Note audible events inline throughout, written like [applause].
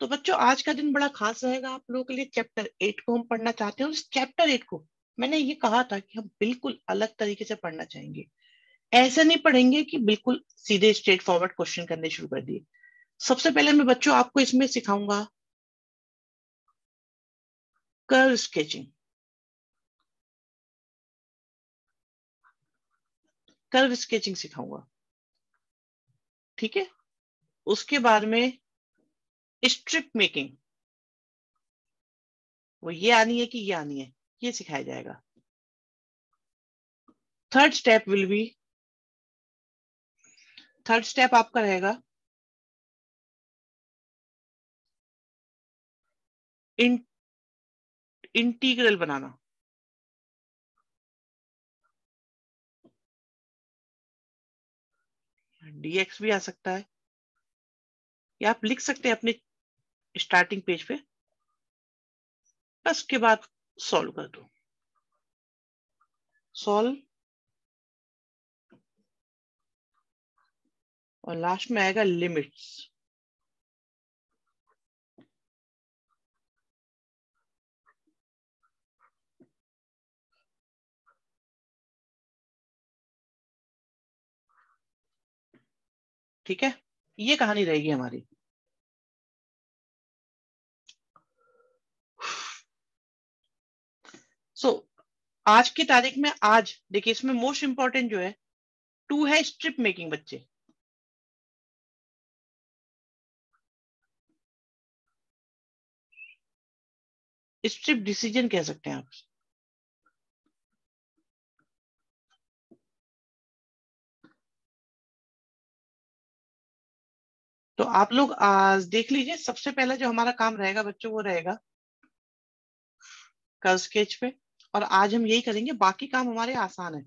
तो बच्चों, आज का दिन बड़ा खास रहेगा आप लोगों के लिए चैप्टर एट को हम पढ़ना चाहते हैं। और इस चैप्टर एट को मैंने ये कहा था कि हम बिल्कुल अलग तरीके से पढ़ना चाहेंगे। ऐसे नहीं पढ़ेंगे कि बिल्कुल सीधे स्ट्रेट फॉरवर्ड क्वेश्चन करने शुरू कर दिए। सबसे पहले मैं बच्चों आपको इसमें सिखाऊँगा कर्व स्केचिंग कर्व स्केचिंग सिखाऊँगा। ठीक है? उसके बाद में स्ट्रिप मेकिंग वो ये आनी है कि ये आनी है, ये सिखाया जाएगा। Third step will be third step आपका रहेगा। इन इंटीग्रल बनाना। डीएक्स भी आ सकता है। या आप लिख सकते हैं अपने स्टार्टिंग पेज पे बस के बाद सॉल्व कर दो। सॉल्व और लास्ट में आएगा लिमिट्स ठीक है? ये कहानी रहेगी हमारी सो so, आज की तारीख में आज, देखिए इसमें मोस्ट इंपॉर्टेंट जो है टू है स्ट्रिप मेकिंग बच्चे। स्ट्रिप डिसीज़न कह सकते हैं आप। तो आप लोग आज देख लीजिए, सबसे पहले जो हमारा काम रहेगा बच्चों, वो रहेगा कल स्केच पे। और आज हम यही करेंगे, बाकी काम हमारे आसान है।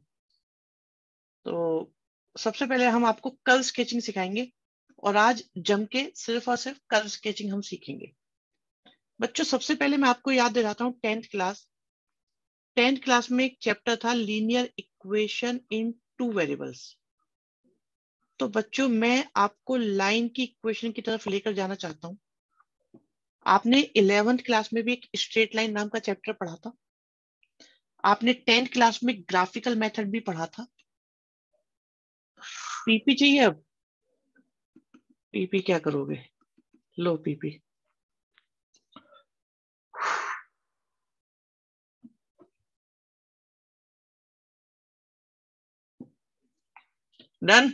तो सबसे पहले हम आपको कर्व स्केचिंग सिखाएँगे और आज जम के सिर्फ़ और सिर्फ़ कल स्केचिंग हम सीखेंगे। बच्चों, सबसे पहले मैं आपको याद दिलाता हूँ टेंथ क्लास टेंथ क्लास में एक चैप्टर था linear equation in two variables तो बच्चों, मैं आपको लाइन की इक्वेशन की तरफ़ लेकर जाना चाहता हूँ। आपने इलेवेंथ क्लास में भी एक स्ट्रेट लाइन नाम का चैप्टर पढ़ा था। आपने टेंथ क्लास में ग्राफिकल मेथड भी पढ़ा था? पीपी चाहिए अब? पीपी क्या करोगे? लो पीपी। डन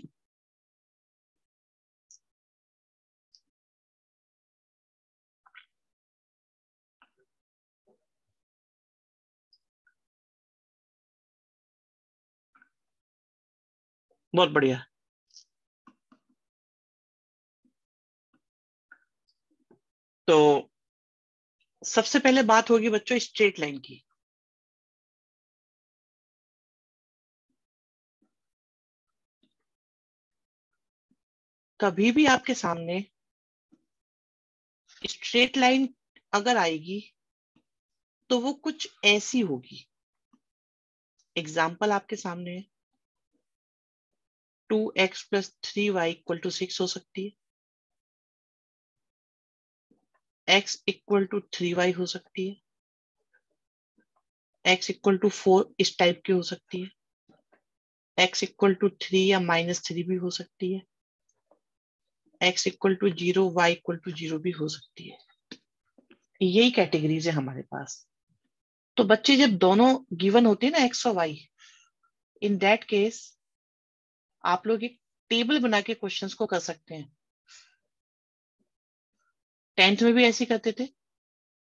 बहुत बढ़िया। तो सबसे पहले बात होगी बच्चों स्ट्रेट लाइन की। कभी भी आपके सामने स्ट्रेट लाइन अगर आएगी तो वो कुछ ऐसी होगी। एग्ज़ाम्पल आपके सामने है। Two x plus three y equal to six हो सकती है। X equal to three y हो सकती है। एक्स इक्वल टू फोर इस टाइप की हो सकती है। एक्स इक्वल टू थ्री या माइनस थ्री भी हो सकती है। X equal to zero, y equal to zero भी हो सकती है। यही कैटेगरीज है हमारे पास। तो बच्चे जब दोनों गिवन होते हैं ना एक्स और वाई, इन दैट केस आप लोग एक टेबल बना के क्वेश्चंस को कर सकते हैं। टेंथ में भी ऐसे करते थे।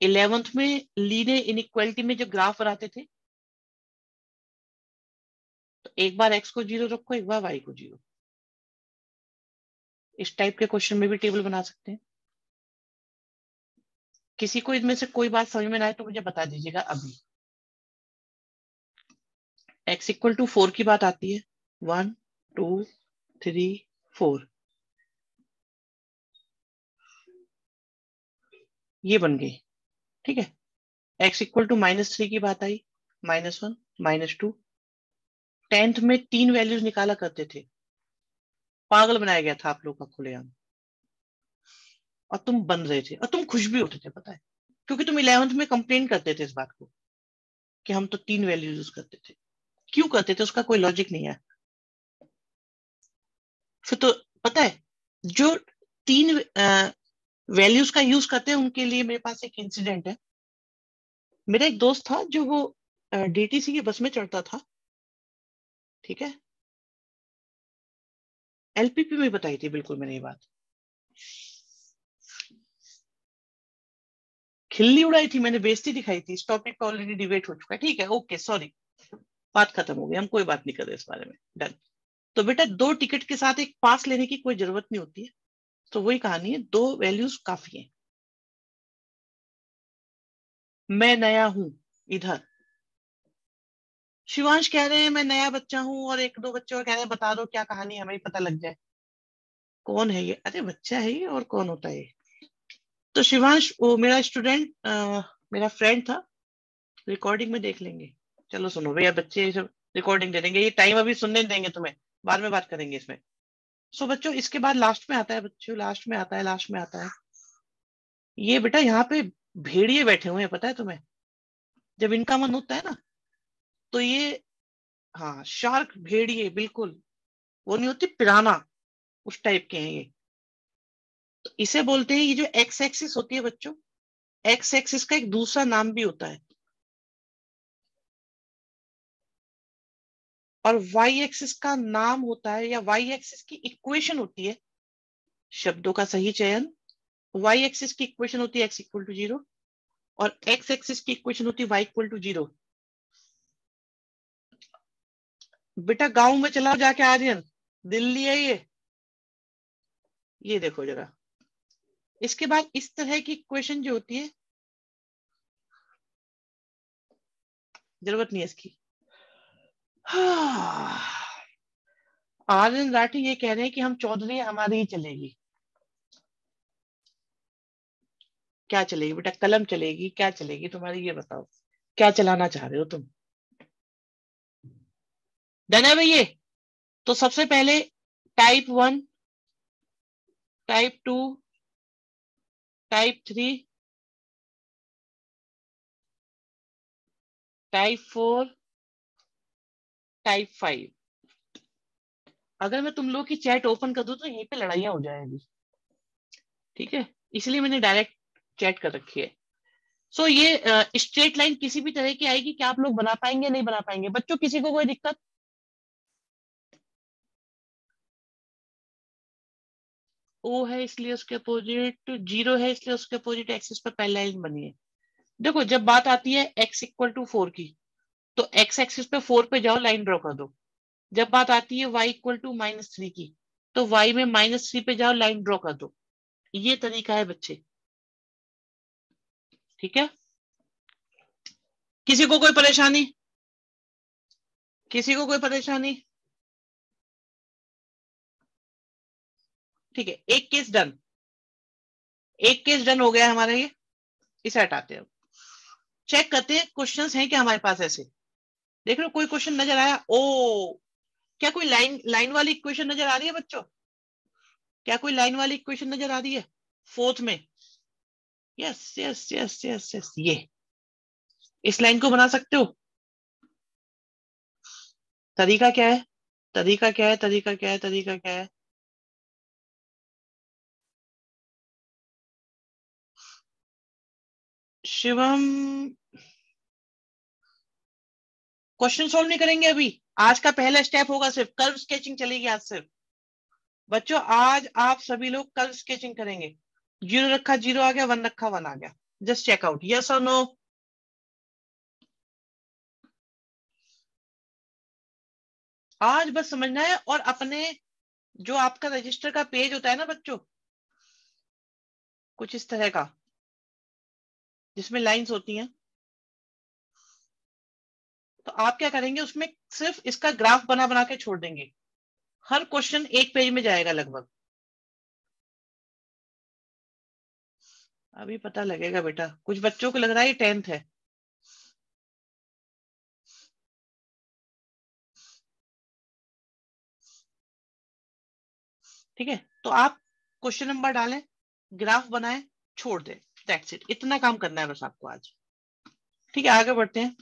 इलेवेंथ में लीनियर इनइक्वालिटी में जो ग्राफ बनाते थे तो एक बार एक्स को ज़ीरो रखो, एक बार वाई को ज़ीरो। इस टाइप के क्वेश्चन में भी टेबल बना सकते हैं। किसी को इनमें से कोई बात समझ में ना आए तो मुझे बता दीजिएगा अभी। एक्स इक्वल टू फोर की बात आती है। One two, three, four. ये बन गई ठीक है? X equal to minus three की बात आई। Minus one minus two tenth में तीन वैल्यूज़ निकाला करते थे। पागल बनाया गया था आप लोग का खुलेआम। और तुम बन रहे थे। और तुम खुश भी होते थे, पता है? क्योंकि तुम इलेवेंथ में कंप्लेन करते थे इस बात को, कि हम तो तीन वैल्यू यूज़ करते थे। क्यों करते थे? उसका कोई लॉजिक नहीं है। फिर तो पता है, जो तीन वैल्यूज़ का यूज़ करते हैं, उनके लिए मेरे पास एक इंसिडेंट है। मेरा एक दोस्त था, जो वो डीटीसी की बस में चढ़ता था। ठीक है? एलपीपी में बताई थी, बिल्कुल मैंने ये बात। खिल्ली उड़ाई थी, मैंने बेइज्जती दिखाई थी। इस टॉपिक पर ऑलरेडी डिबेट हो चुका है। ठीक है ओके सॉरी बात खत्म हो गई। हम कोई बात नहीं कर रहे इस बारे में। डन तो बेटा दो टिकट के साथ एक पास लेने की कोई ज़रूरत नहीं होती है। तो वही कहानी है, दो वैल्यूज़ काफ़ी है। मैं नया हूँ, इधर। शिवांश कह रहे हैं, मैं नया बच्चा हूँ और एक दो बच्चे और कह रहे हैं, बता दो क्या कहानी हमें पता लग जाए। कौन है ये? अरे बच्चा है ये और कौन होता है तो शिवांश, वो मेरा स्टूडेंट मेरा फ्रेंड था। रिकॉर्डिंग में देख लेंगे। चलो सुनो भैया, बच्चे सब रिकॉर्डिंग दे देंगे। ये टाइम अभी सुनने देंगे तुम्हें। बाद में बात करेंगे इसमें। सो बच्चों, इसके बाद लास्ट में आता है बच्चों लास्ट में आता है लास्ट में आता है। ये बेटा यहाँ पे भेड़िए बैठे हुए हैं, पता है तुम्हें? जब इनका मन होता है ना तो ये हाँ शार्क भेड़िए, बिल्कुल। वो नहीं होती, पिराना, उस टाइप के हैं ये। तो इसे बोलते हैं, ये जो एक्स एक्सिस होती है बच्चों एक्स एक्सिस का एक दूसरा नाम भी होता है। और वाई एक्सिस का नाम होता है या वाई एक्सिस की इक्वेशन होती है, शब्दों का सही चयन वाई एक्सिस की इक्वेशन होती है एक्स इक्वल टू ज़ीरो और एक्स एक्सिस की इक्वेशन होती है वाई इक्वल टू ज़ीरो बेटा गाँव में चला जाके आर्यन दिल्ली है ये। ये देखो जरा। इसके बाद इस तरह की इक्वेशन जो होती है, ज़रूरत नहीं है इसकी। [sighs] आर्यन राठी ये कह रहे हैं कि हम चौधरी, हमारी ही चलेगी। क्या चलेगी बेटा? कलम चलेगी, क्या चलेगी? तुम्हारी ये बताओ, क्या चलाना चाह रहे हो तुम? डन है भैया। तो सबसे पहले type one type two type three type four type five अगर मैं तुम लोग की चैट ओपन कर दूँ तो यहीं पे लड़ाइयाँ हो जाएगी। ठीक है? इसलिए मैंने डायरेक्ट चैट कर रखी है। सो so, ये स्ट्रेट uh, लाइन किसी भी तरह की आएगी क्या आप लोग बना पाएँगे नहीं बना पाएँगे? बच्चों किसी को कोई दिक्कत? ओ है इसलिए उसके अपोजिट ज़ीरो है इसलिए उसके अपोजिट एक्सिस पर पहला लाइन बनी है। देखो जब बात आती है एक्स इक्वल टू फोर की तो एक्स एक्सिस पे फोर पे जाओ लाइन ड्रॉ कर दो। जब बात आती है y equal to minus three की तो वाई में माइनस थ्री पे जाओ लाइन ड्रॉ कर दो। ये तरीका है बच्चे। ठीक है? किसी को कोई परेशानी? किसी को कोई परेशानी? ठीक है, एक केस डन एक केस डन हो गया हमारा ये। इसे हटाते हैं। चेक करते हैं क्वेश्चंस हैं क्या हमारे पास ऐसे? देख लो कोई क्वेश्चन नज़र आया? ओ, क्या कोई लाइन लाइन वाली इक्वेशन नज़र आ रही है बच्चों? क्या कोई लाइन वाली इक्वेशन नज़र आ रही है? फोर्थ में। Yes yes yes yes yes ये। इस लाइन को बना सकते हो? तरीका क्या है? तरीका क्या है? तरीका क्या है? तरीका क्या है? शिवम क्वेश्चन सॉल्व नहीं करेंगे अभी। आज का पहला स्टेप होगा सिर्फ़ कर्व स्केचिंग चलेगी आज सिर्फ़। बच्चों, आज आप सभी लोग कर्व स्केचिंग करेंगे। ज़ीरो रखा ज़ीरो आ गया, वन रखा वन आ गया। जस्ट चेक आउट यस और नो आज बस समझना है और अपने जो आपका रजिस्टर का पेज होता है ना बच्चों, कुछ इस तरह का, जिसमें लाइंस होती हैं। तो आप क्या करेंगे, उसमें सिर्फ़ इसका ग्राफ बना बना के छोड़ देंगे। हर क्वेश्चन एक पेज में जाएगा लगभग। अभी पता लगेगा बेटा। कुछ बच्चों को लग रहा है ये टेंथ है। ठीक है? तो आप क्वेश्चन नंबर डालें, ग्राफ बनाए, छोड़ दें। दैट्स इट इतना काम करना है बस आपको आज। ठीक है, आगे बढ़ते हैं।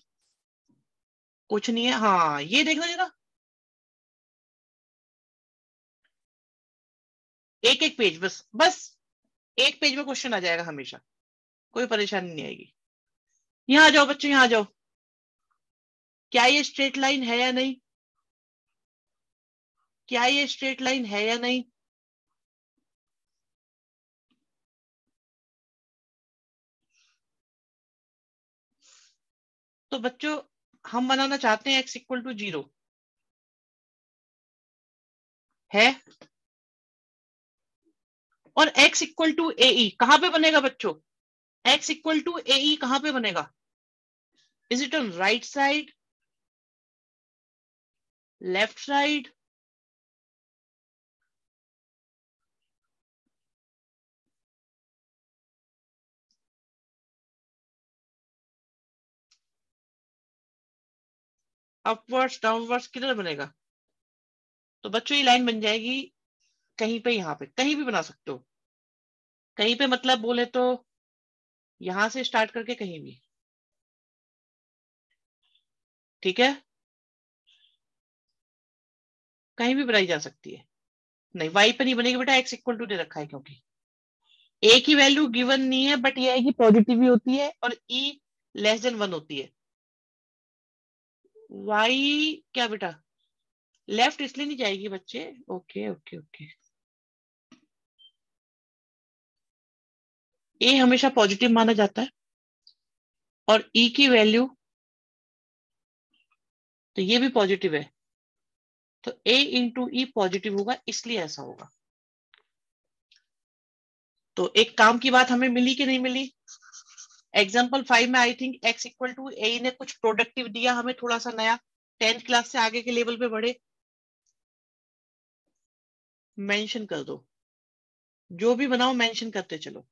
कुछ नहीं है। हाँ ये देखना जरा एक एक पेज बस बस एक पेज में क्वेश्चन आ जाएगा हमेशा। कोई परेशानी नहीं आएगी। यहाँ जाओ बच्चों, यहाँ जाओ। क्या ये स्ट्रेट लाइन है या नहीं? क्या ये स्ट्रेट लाइन है या नहीं? तो बच्चों हम बनाना चाहते हैं एक्स इक्वल टू ज़ीरो है? और x इक्वल टू ए कहाँ पे बनेगा बच्चों? x इक्वल टू ए कहाँ पे बनेगा? Is it on right side left side upwards downwards किधर बनेगा? तो बच्चों, ये लाइन बन जाएगी कहीं पे, यहाँ पे। कहीं भी बना सकते हो। कहीं पे मतलब बोले तो यहाँ से स्टार्ट करके कहीं भी। ठीक है? कहीं भी बनाई जा सकती है। नहीं वाई पे नहीं बनेगी बेटा एक्स इक्वल टू दे रखा है क्योंकि। ए की वैल्यू गिवन नहीं है बट ये है कि पॉजिटिव भी होती है और ई लेस देन वन होती है। वाई क्या बेटा? लेफ़्ट इसलिए नहीं जाएगी बच्चे? ओके ओके ओके ए हमेशा पॉजिटिव माना जाता है। और ई e की वैल्यू तो ये भी पॉजिटिव है। तो ए इंटू ई पॉजिटिव होगा, इसलिए ऐसा होगा। तो एक काम की बात हमें मिली कि नहीं मिली? एग्ज़ाम्पल फाइव में I think x equal to a ने कुछ प्रोडक्टिव दिया हमें थोड़ा सा नया। टेंथ क्लास से आगे के लेवल पे बढ़े। मेंशन कर दो। जो भी बनाओ मेंशन करते चलो।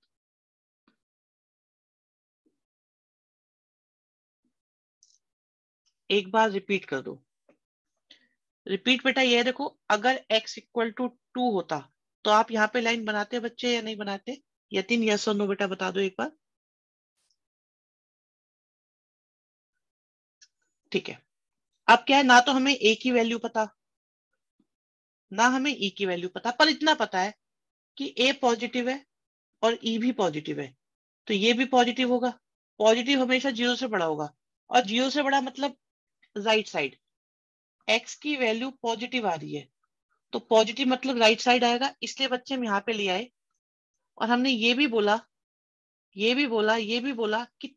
एक बार रिपीट कर दो। रिपीट बेटा ये देखो, अगर x इक्वल टू टू होता तो आप यहाँ पे लाइन बनाते बच्चे या नहीं बनाते? यतीन यस और नो बेटा बता दो एक बार। ठीक है। अब क्या है, ना तो हमें ए की वैल्यू पता, ना हमें ई e की वैल्यू पता, पर इतना पता है कि ए पॉजिटिव है और ई e भी पॉजिटिव है। तो ये भी पॉजिटिव होगा। पॉजिटिव हमेशा ज़ीरो से बड़ा होगा। और ज़ीरो से बड़ा मतलब राइट साइड एक्स की वैल्यू पॉजिटिव आ रही है। तो पॉजिटिव मतलब राइट साइड आएगा, इसलिए बच्चे हम यहाँ पे ले आए। और हमने ये भी बोला, ये भी बोला, ये भी बोला कि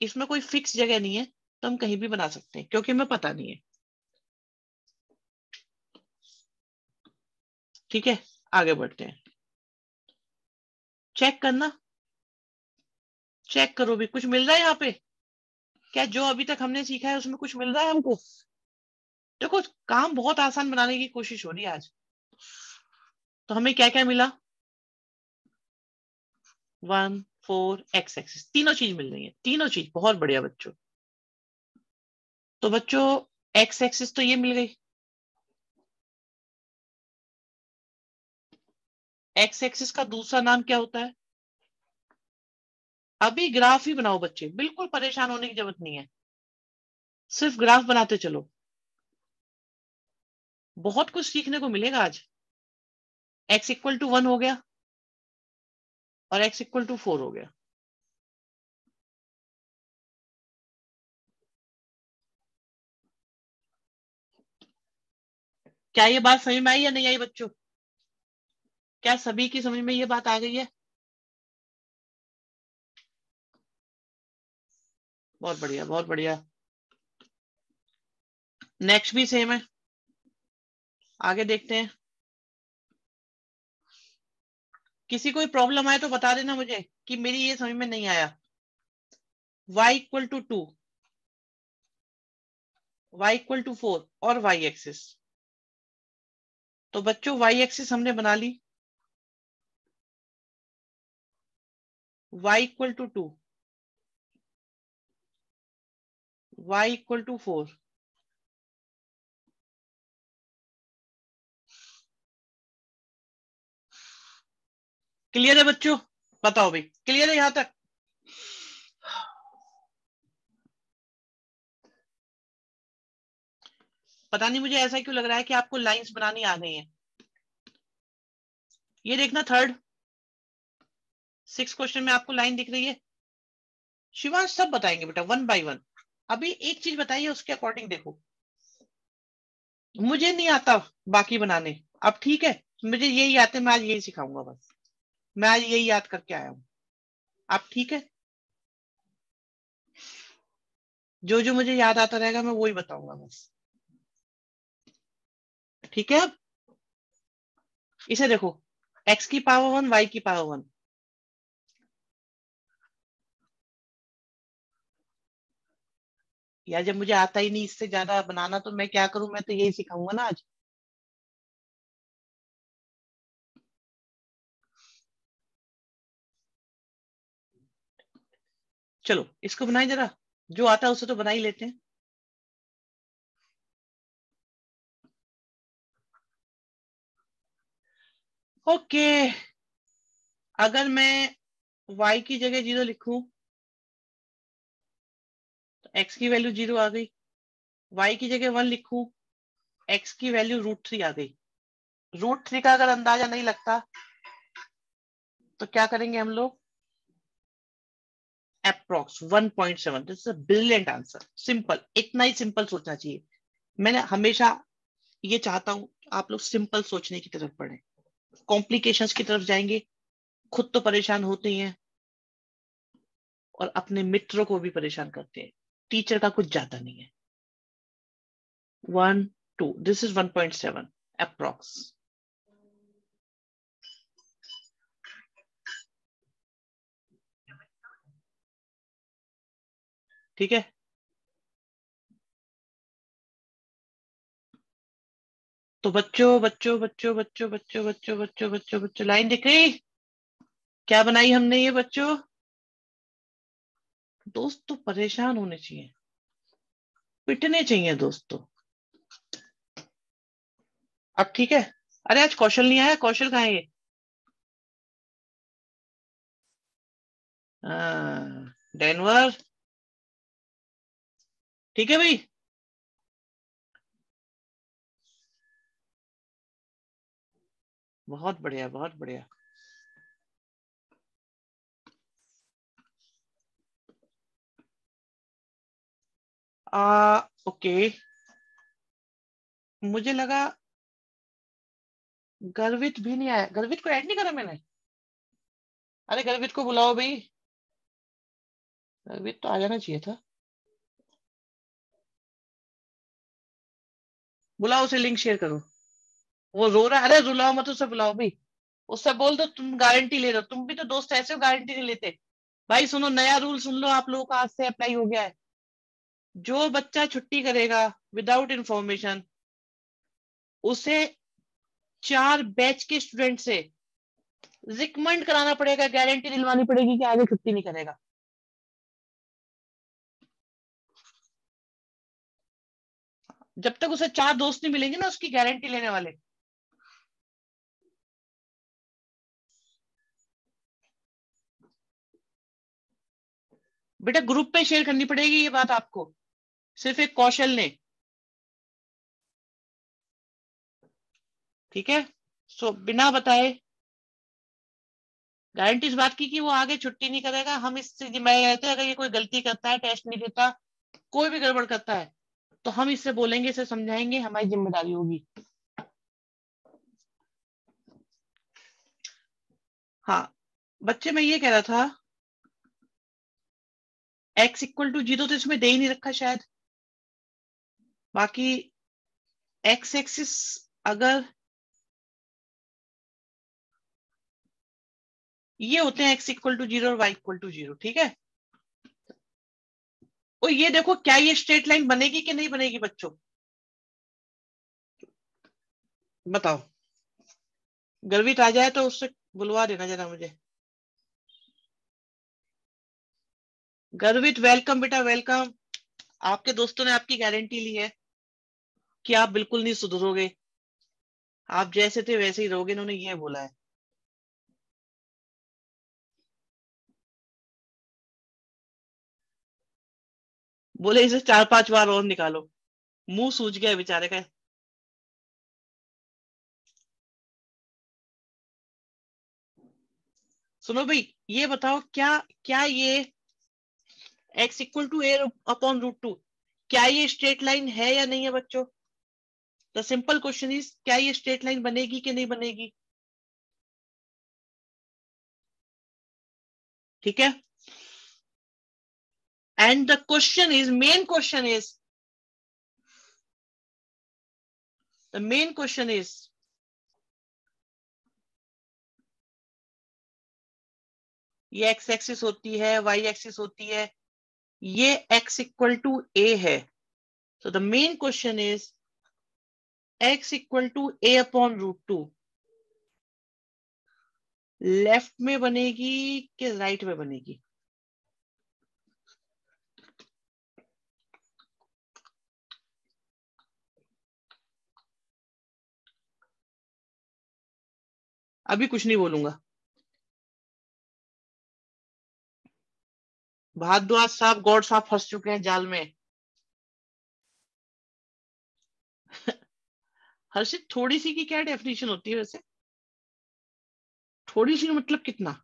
इसमें कोई फिक्स जगह नहीं है। तो हम कहीं भी बना सकते हैं, क्योंकि हमें पता नहीं है। ठीक है, आगे बढ़ते हैं। चेक करना। चेक करो भी, कुछ मिल रहा है यहाँ पे? क्या जो अभी तक हमने सीखा है, उसमें कुछ मिल रहा है हमको? देखो, काम बहुत आसान बनाने की कोशिश हो रही है आज। तो हमें क्या क्या मिला? वन फोर एक्स एक्सिस तीनों चीज़ मिल रही है, तीनों चीज़, बहुत बढ़िया बच्चों। तो बच्चों एक्स एक्सिस तो ये मिल गई। एक्स एक्सिस का दूसरा नाम क्या होता है? अभी ग्राफ ही बनाओ बच्चे, बिल्कुल परेशान होने की ज़रूरत नहीं है। सिर्फ़ ग्राफ बनाते चलो। बहुत कुछ सीखने को मिलेगा आज। एक्स इक्वल टू वन हो गया और एक्स इक्वल टू फोर हो गया। क्या ये बात समझ में आई या नहीं आई बच्चों? क्या सभी की समझ में ये बात आ गई है? बहुत बढ़िया बहुत बढ़िया। नेक्स्ट भी सेम है। आगे देखते हैं। किसी कोई प्रॉब्लम आए तो बता देना मुझे कि मेरी ये समझ में नहीं आया। Y equal to two y equal to four और y एक्सिस तो बच्चों, y एक्सिस हमने बना ली। y equal to two y equal to four clear है बच्चों? बताओ भाई। क्लियर है यहाँ तक? पता नहीं मुझे ऐसा क्यों लग रहा है कि आपको लाइंस बनानी आ गई हैं। ये देखना थर्ड सिक्स क्वेश्चन में आपको लाइन दिख रही है। शिवांश, सब बताएँगे बेटा वन बाय वन अभी एक चीज़ बताइए, उसके अकॉर्डिंग देखो। मुझे नहीं आता बाकी बनाने। अब ठीक है, मुझे यही आते, मैं आज यही सिखाऊँगा बस। मैं आज यही याद करके आया हूँ। आप ठीक है। जो जो मुझे याद आता रहेगा, मैं वही बताऊँगा बस। ठीक है? अब इसे देखो, x की पावर वन y की पावर वन या जब मुझे आता ही नहीं इससे ज़्यादा बनाना तो मैं क्या करूँ? मैं तो यही सिखाऊँगा ना आज। चलो, इसको बनाए जरा। जो आता है उसे तो बना ही लेते हैं। ओके। अगर मैं y की जगह ज़ीरो लिखूं तो x की वैल्यू ज़ीरो आ गई। y की जगह वन लिखूं, x की वैल्यू रूट थ्री आ गई। रूट थ्री का अगर अंदाज़ा नहीं लगता तो क्या करेंगे हम लोग? Approx 1.7 point seven this brilliant answer simple इतना ही सिंपल सोचना चाहिए। मैंने हमेशा ये चाहता हूँ आप लोग सिंपल सोचने की तरफ़ बढ़े। कॉम्प्लिकेशंस की तरफ़ जाएँगे, खुद तो परेशान होते ही हैं और अपने मित्रों को भी परेशान करते हैं। टीचर का कुछ जाता नहीं है। One two this is one point seven approx ठीक है? तो बच्चों बच्चों बच्चों बच्चों बच्चों बच्चों बच्चों बच्चों बच्चों, लाइन दिख रही? क्या बनाई हमने ये बच्चों? दोस्त, परेशान होने चाहिए। पिटने चाहिए दोस्तों। अब ठीक है। अरे, आज कौशल नहीं आया। कौशल कहा है ये? डेनवर। ठीक है भाई? बहुत बढ़िया बहुत बढ़िया। Ah, okay. मुझे लगा गर्वित भी नहीं आया। गर्वित को ऐड नहीं करा मैंने? अरे गर्वित को बुलाओ भाई। गर्वित तो आ जाना चाहिए था। बुलाओ उसे लिंक शेयर करो। वो रो रहा है, अरे, रुलाओ मत उसे बुलाओ भाई उससे बोल दो, तुम गारंटी ले रहे हो, तुम भी तो दोस्त ऐसे हो, गारंटी नहीं लेते। भाई, सुनो, नया रूल सुन लो, आप लोगों का आज से अप्लाई हो गया है। जो बच्चा छुट्टी करेगा विदाउट इंफॉर्मेशन उसे चार बैच के स्टूडेंट से रिकमेंड कराना पड़ेगा गारंटी दिलवानी पड़ेगी कि आगे छुट्टी नहीं करेगा। जब तक उसे चार दोस्त नहीं मिलेंगे ना, उसकी गारंटी लेने वाले। बेटा ग्रुप पे शेयर करनी पड़ेगी ये बात आपको। सिर्फ़ एक कौशल ने। ठीक है? सो बिना बताए गारंटी इस बात की कि वो आगे छुट्टी नहीं करेगा। हम इससे जिम्मेदार रहते हैं, अगर ये कोई गलती करता है टेस्ट नहीं देता, कोई भी गड़बड़ करता है तो हम इससे बोलेंगे, इसे समझाएँगे, हमारी ज़िम्मेदारी होगी। हाँ बच्चे, मैं ये कह रहा था x इक्वल टू ज़ीरो तो इसमें दे ही नहीं रखा शायद। बाकी x एक्सिस अगर ये होते हैं एक्स इक्वल टू ज़ीरो और वाई इक्वल टू ज़ीरो ठीक है? और ये देखो, क्या ये स्ट्रेट लाइन बनेगी कि नहीं बनेगी बच्चों? बताओ। गर्वित आ जाए तो उससे बुलवा देना जरा मुझे। गर्वित वेलकम बेटा वेलकम आपके दोस्तों ने आपकी गारंटी ली है कि आप बिल्कुल नहीं सुधरोगे। आप जैसे थे वैसे ही रहोगे, इन्होंने ये बोला है। बोले, इसे चार पाँच बार और निकालो। मुँह सूझ गया बेचारे का। सुनो भाई, ये बताओ, क्या क्या ये x equal to a upon root two क्या ये स्ट्रेट लाइन है या नहीं है बच्चों? द सिंपल क्वेश्चन इज़ क्या ये स्ट्रेट लाइन बनेगी कि नहीं बनेगी? ठीक है? And the question is main question is the main question is ये एक्स एक्सिस होती है वाई एक्सिस होती है ये एक्स इक्वल टू ए है। So the main question is x equal to a upon root two left में बनेगी कि राइट में बनेगी? अभी कुछ नहीं बोलूँगा। भारद्वाज साहब गौड साहब फंस चुके हैं जाल में। हर्षित, थोड़ी सी की क्या डेफिनेशन होती है वैसे? थोड़ी सी मतलब कितना?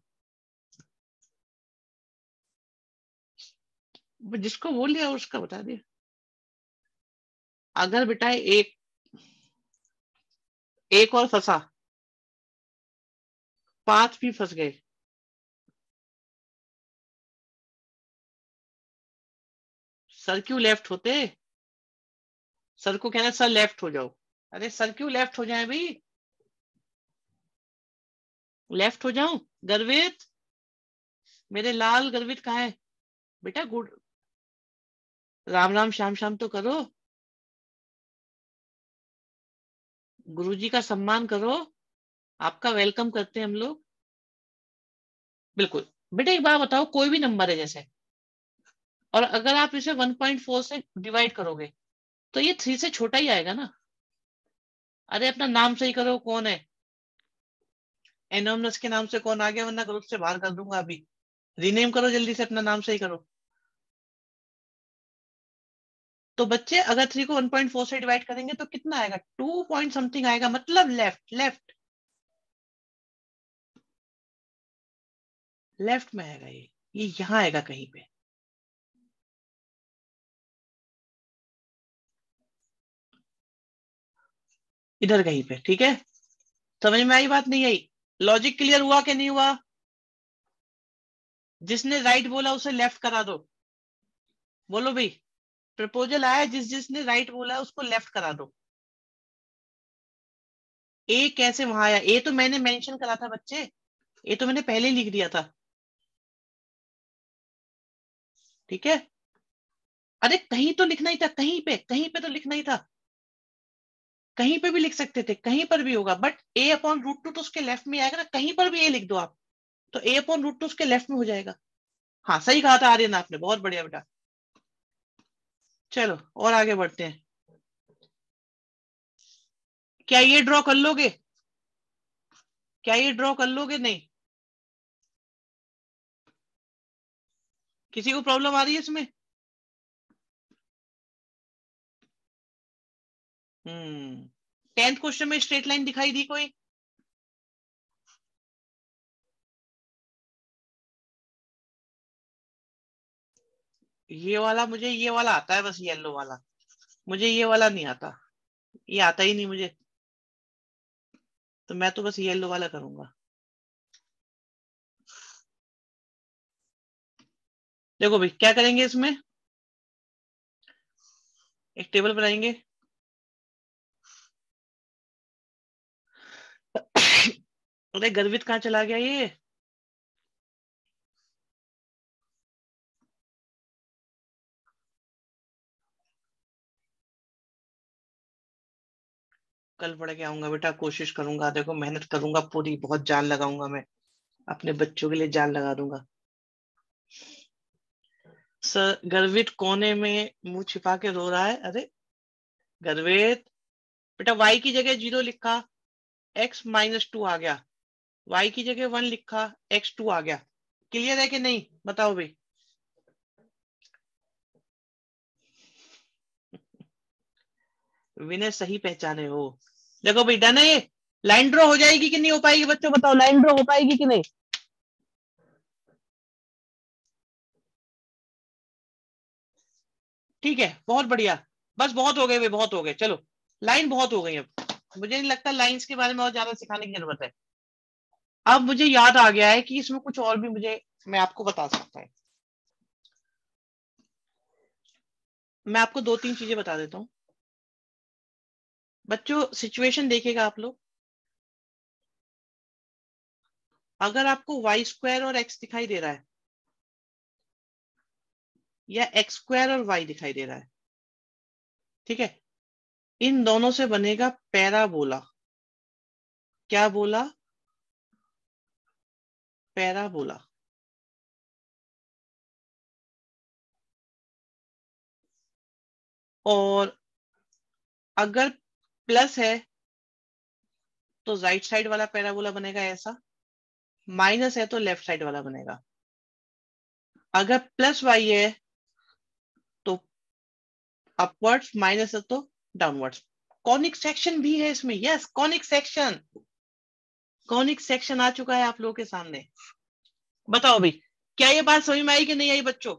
जिसको बोल लिया उसका बता दिया। अगर बेटा एक एक और फंसा, पाँच भी फंस गए। सर क्यों लेफ़्ट होते? सर को कहना, सर लेफ़्ट हो जाओ। अरे, सर क्यों लेफ़्ट हो जाए भाई? लेफ़्ट हो जाऊँ? गर्वित? मेरे लाल गर्वित कहा है? बेटा, गुड राम राम, श्याम श्याम तो करो। गुरुजी का सम्मान करो। आपका वेलकम करते हैं हम लोग। बिल्कुल। बेटा, एक बात बताओ, कोई भी नंबर है जैसे। और अगर आप इसे 1.4 से डिवाइड करोगे तो ये थ्री से छोटा ही आएगा ना। अरे, अपना नाम सही करो, कौन है? एनोमनस के नाम से कौन आ गया, वरना ग्रुप से बाहर कर दूँगा अभी। रीनेम करो जल्दी से, अपना नाम सही करो। तो बच्चे, अगर थ्री को 1.4 से डिवाइड करेंगे तो कितना आएगा? टू पॉइंट समथिंग आएगा मतलब लेफ़्ट लेफ़्ट लेफ़्ट में आएगा ये। ये यहाँ आएगा कहीं पे। इधर कहीं पे, ठीक है? समझ में आई बात नहीं आई? लॉजिक क्लियर हुआ कि नहीं हुआ? जिसने राइट बोला, उसे लेफ़्ट करा दो। बोलो भाई प्रपोजल आया, जिस जिसने राइट बोला, उसको लेफ़्ट करा दो। ए कैसे वहाँ आया? ए तो मैंने मेंशन करा था बच्चे। ए तो मैंने पहले लिख दिया था। ठीक है? अरे कहीं तो लिखना ही था, कहीं पे कहीं पे तो लिखना ही था। कहीं पे भी लिख सकते थे, कहीं पर भी होगा but a upon root two तो उसके लेफ़्ट में आएगा ना, कहीं पर भी ए लिख दो आप तो ए अपॉन रूट टू उसके लेफ़्ट में हो जाएगा। हाँ सही कहा था आर्यन आपने, बहुत बढ़िया बेटा। चलो, और आगे बढ़ते हैं। क्या ये ड्रॉ कर लोगे? क्या ये ड्रॉ कर लोगे? नहीं। किसी को प्रॉब्लम आ रही है इसमें? हम्म। टेंथ क्वेश्चन में स्ट्रेट लाइन दिखाई दी कोई? ये वाला मुझे ये वाला आता है बस येलो वाला। मुझे ये वाला नहीं आता। ये आता ही नहीं मुझे। तो मैं तो बस येलो वाला करूँगा। देखो भाई, क्या करेंगे इसमें? एक टेबल बनाएँगे। अरे, गर्वित कहाँ चला गया ये? कल पढ़ के आऊँगा बेटा, कोशिश करूँगा, देखो मेहनत करूँगा पूरी, बहुत जान लगाऊँगा मैं। अपने बच्चों के लिए जान लगा दूँगा। सर, गर्वित कोने में मुँह छिपा के रो रहा है? अरे, गर्वित, बेटा वाई की जगह ज़ीरो लिखा। एक्स माइनस टू आ गया। वाई की जगह वन लिखा एक्स टू आ गया। क्लियर है कि नहीं? बताओ भाई। विनय, सही पहचाने हो। देखो भाई डन है ये। लाइन ड्रॉ हो जाएगी कि नहीं हो पाएगी? बच्चों, बताओ लाइन ड्रॉ हो पाएगी कि नहीं? ठीक है, बहुत बढ़िया। बस बहुत हो गए वे बहुत हो गए। चलो लाइन बहुत हो गई अब। मुझे नहीं लगता लाइंस के बारे में और ज़्यादा सिखाने की ज़रूरत है। अब मुझे याद आ गया है कि इसमें कुछ और भी मुझे, मैं आपको बता सकता है। मैं आपको दो तीन चीज़ें बता देता हूँ। बच्चों सिचुएशन देखेगा आप लोग। अगर आपको वाई स्क्वायर और एक्स दिखाई दे रहा है, या एक्स स्क्वायर और वाई दिखाई दे रहा है, ठीक है? इन दोनों से बनेगा पैराबोला। क्या बोला? पैराबोला और अगर प्लस है तो राइट साइड वाला पैराबोला बनेगा ऐसा। माइनस है तो लेफ़्ट साइड वाला बनेगा। अगर प्लस वाई है तो अपवर्ड्स माइनस है तो डाउनवर्ड्स कॉनिक सेक्शन भी है इसमें। Yes conic section conic section आ चुका है आप लोगों के सामने? बताओ भाई क्या ये बात समझ में आई कि नहीं आई बच्चों?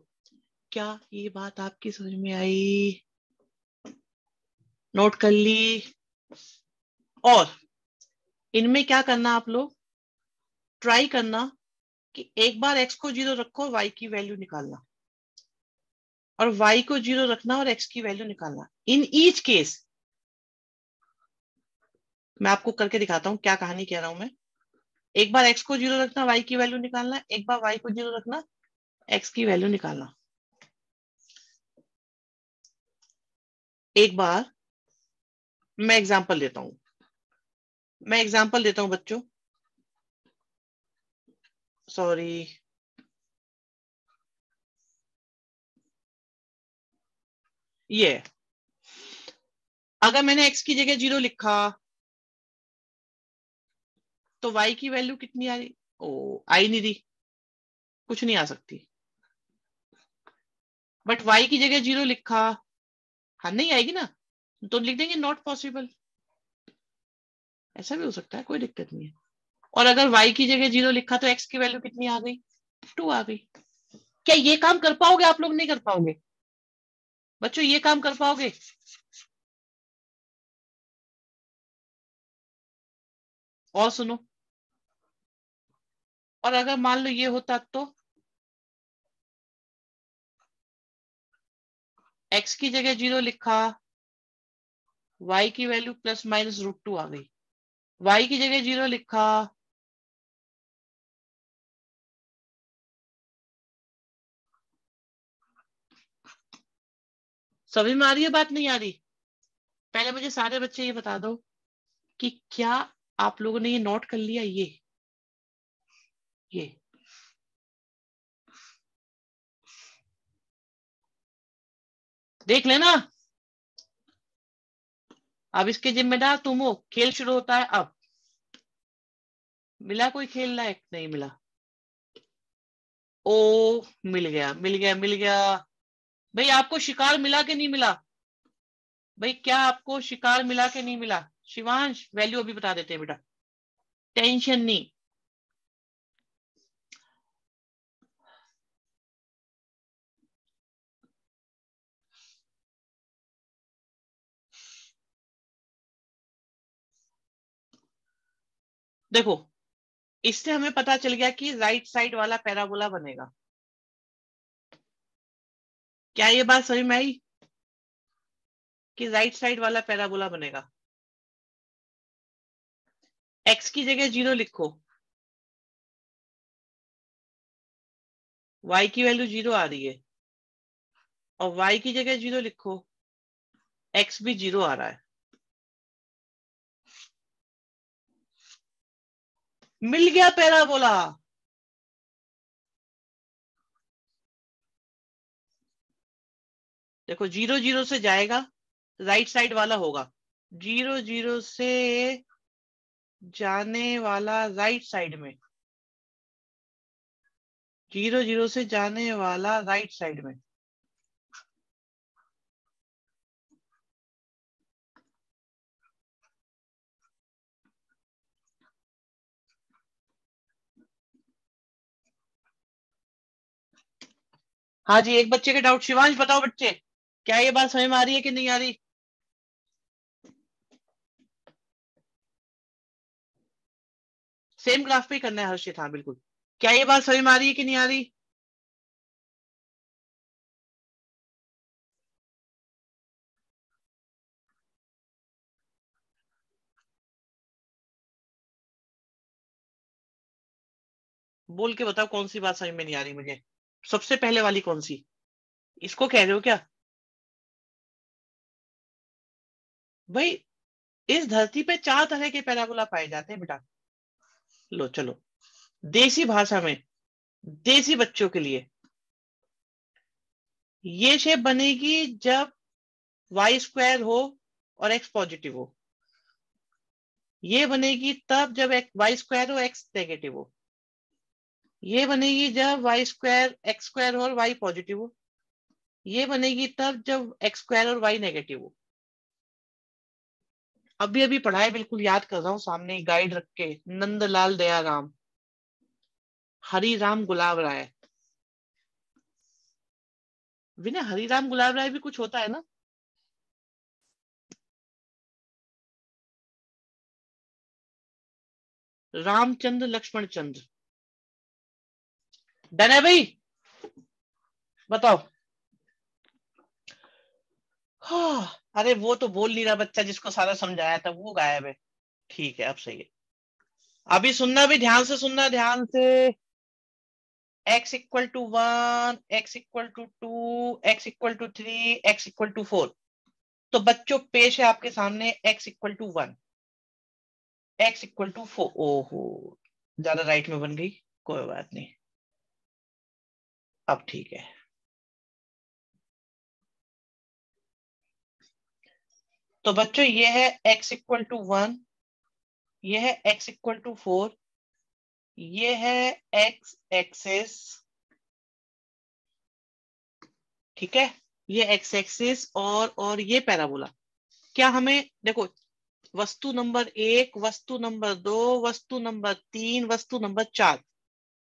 क्या ये बात आपकी समझ में आई? नोट कर ली। और इनमें क्या करना आप लोग? ट्राई करना कि एक बार एक्स को ज़ीरो रखो वाई की वैल्यू निकालना। और वाई को ज़ीरो रखना और एक्स की वैल्यू निकालना। इन ईच केस मैं आपको करके दिखाता हूँ क्या कहानी कह रहा हूँ मैं। एक बार x को ज़ीरो रखना, y की वैल्यू निकालना, एक बार y को ज़ीरो रखना, x की वैल्यू निकालना। एक बार मैं एग्जांपल देता हूँ। मैं एग्जांपल देता हूँ बच्चों। सॉरी ये। अगर मैंने x की जगह ज़ीरो लिखा तो y की वैल्यू कितनी आ रही? ओ, आई नहीं दी कुछ नहीं आ सकती। बट y की जगह ज़ीरो लिखा। हाँ नहीं आएगी ना? तो लिख देंगे नॉट पॉसिबल ऐसा भी हो सकता है, कोई दिक्कत नहीं है। और अगर y की जगह ज़ीरो लिखा तो x की वैल्यू कितनी आ गई? टू आ गई। क्या ये काम कर पाओगे? आप लोग नहीं कर पाओगे। बच्चों, ये काम कर पाओगे? और सुनो। और अगर मान लो ये होता तो? X की जगह ज़ीरो लिखा, y की value plus minus root two आ गई। Y की जगह ज़ीरो लिखा, सभी में आ रही है बात? नहीं आ रही। पहले मुझे सारे बच्चे ये बता दो कि क्या आप लोगों ने ये नोट कर लिया ये? ये। देख लेना। अब इसके जिम्मेदार तुम हो खेल शुरू होता है अब। मिला कोई खेल लायक? नहीं मिला। ओ, मिल गया मिल गया मिल गया। भाई, आपको शिकार मिला के नहीं मिला? भाई, क्या आपको शिकार मिला के नहीं मिला? शिवांश वैल्यू अभी बता देते हैं बेटा। टेंशन नहीं। देखो, इससे हमें पता चल गया कि राइट साइड वाला पैराबोला बनेगा। क्या ये बात समझ में आई? कि राइट साइड वाला पैराबोला बनेगा। एक्स की जगह ज़ीरो लिखो। Y की वैल्यू ज़ीरो आ रही है। और y की जगह ज़ीरो लिखो। X भी ज़ीरो आ रहा है। मिल गया पैराबोला देखो, ज़ीरो ज़ीरो से जाएगा, राइट साइड वाला होगा। ज़ीरो ज़ीरो से जाने वाला राइट साइड में। ज़ीरो ज़ीरो से जाने वाला राइट साइड में। हाँ जी, एक बच्चे के डाउट शिवांश, बताओ बच्चे, क्या ये बात समझ में आ रही है कि नहीं आ रही? सेम ग्राफ पे करना है, हर्षित। हाँ बिल्कुल। क्या ये बात समझ में आ रही है कि नहीं आ रही? बोल के बताओ कौन सी बात समझ में नहीं आ रही मुझे। सबसे पहले वाली कौन सी? इसको कह रहे हो क्या? भाई, इस धरती पे चार तरह के पैराबोला पाए जाते हैं बेटा। लो, चलो। देसी भाषा में, देसी बच्चों के लिए। ये शेप बनेगी जब वाई स्क्वायर हो और एक्स पॉजिटिव हो। ये बनेगी तब जब वाई स्क्वायर हो एक्स नेगेटिव हो। ये बनेगी जब वाई स्क्वायर एक्स स्क्वायर और वाई पॉजिटिव हो। ये बनेगी तब जब एक्स स्क्वायर और वाई नेगेटिव हो। अभी अभी पढ़ाई बिल्कुल याद कर रहा हूँ सामने गाइड रख के, नंदलाल दयाराम। हरी राम गुलाब राय। विनय हरी राम गुलाब राय भी कुछ होता है ना? रामचंद्र लक्ष्मण चंद्र डन है भाई? बताओ। हाँ अरे वो तो बोल नहीं रहा बच्चा जिसको सारा समझाया था, वो गायब है। ठीक है, अब सही है। अभी सुनना भी ध्यान से सुनना, ध्यान से। X equal to one x equal to two x equal to three x equal to four तो बच्चों, पेश है आपके सामने x equal to one x equal to four ओहो, ज़्यादा राइट में बन गई। कोई बात नहीं। अब ठीक है। तो बच्चों, ये है x इक्वल टू वन ये है x इक्वल टू फोर ये है x एक्सिस ठीक है? ये x एक्सिस और और ये पैराबोला क्या हमें, देखो, वस्तु नंबर एक, वस्तु नंबर दो, वस्तु नंबर तीन, वस्तु नंबर चार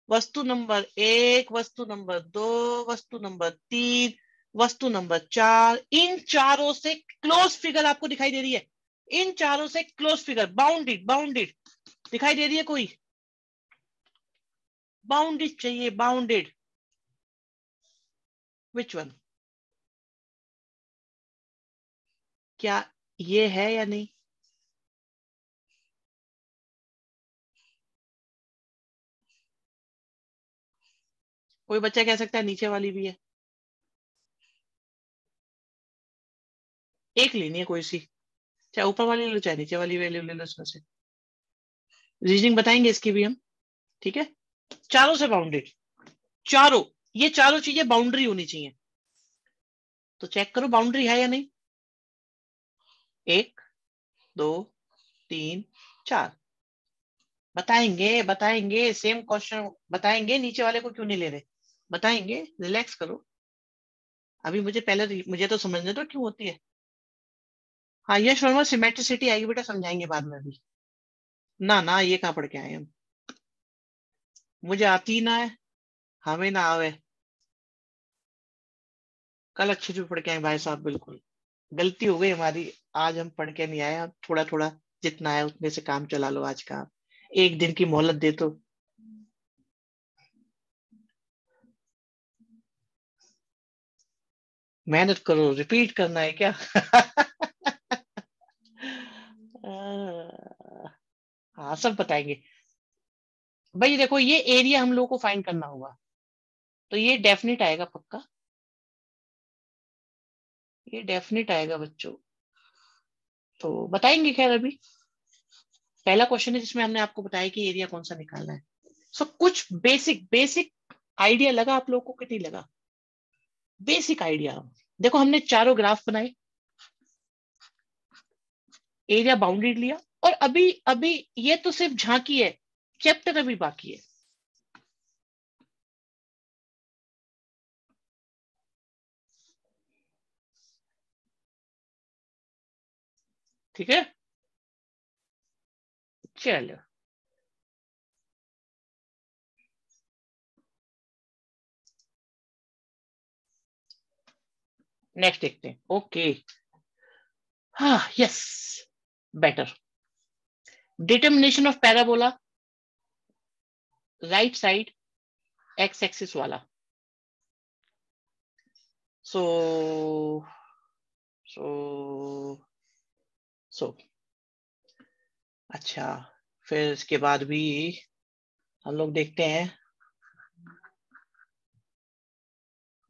वस्तु नंबर एक, वस्तु नंबर दो, वस्तु नंबर तीन, वस्तु नंबर चार, इन चारों से क्लोज फिगर आपको दिखाई दे रही है। इन चारों से क्लोज फिगर बाउंडेड बाउंडेड दिखाई दे रही है कोई? बाउंडेड चाहिए बाउंडेड विच वन क्या ये है या नहीं? कोई बच्चा कह सकता है नीचे वाली भी है। एक लेनी है कोई सी। चाहे ऊपर वाली ले चाहे नीचे वाली वैल्यू ले, लो उसमें से। रीजनिंग बताएँगे इसकी भी हम, ठीक है? चारों से बाउंडेड चारों, ये चारों चीज़ें बाउंड्री होनी चाहिए। तो चेक करो बाउंड्री है या नहीं। एक, दो, तीन, चार। बताएँगे बताएँगे सेम क्वेश्चन बताएँगे, नीचे वाले को क्यों नहीं ले रहे? बताएँगे रिलैक्स करो। अभी मुझे पहले मुझे तो समझने दो क्यों होती है। हाँ यश वर्मा सिमेट्रिसिटी आएगी बेटा समझाएँगे बाद में भी ना ना, ये कहाँ पढ़ के आए हम? मुझे आती ना है, हमें ना आवे। कल अच्छे से पढ़ के आए भाई साहब, बिल्कुल। गलती हो गई हमारी, आज हम पढ़ के नहीं आए थोड़ा थोड़ा जितना है उतने से काम चला लो आज का। एक दिन की मोहलत दे तो। मेहनत करो रिपीट करना है क्या? [laughs] हाँ सब बताएँगे। भाई देखो ये एरिया हम लोगों को फाइंड करना होगा। तो ये डेफिनेट आएगा पक्का। ये डेफिनेट आएगा बच्चों। तो बताएँगे खैर अभी। पहला क्वेश्चन है जिसमें हमने आपको बताया कि एरिया कौन सा निकालना है। सो so, कुछ बेसिक बेसिक आइडिया लगा आप लोगों को कि नहीं लगा? Basic idea. देखो, हमने चारों ग्राफ बनाए। एरिया बाउंडेड लिया। और अभी अभी ये तो सिर्फ़ झांकी है, चैप्टर अभी बाकी है। ठीक है? चलो। नेक्स्ट देखते हैं। ओके हाँ yes better determination of parabola right side x axis वाला। सो सो सो अच्छा फिर इसके बाद भी हम लोग देखते हैं।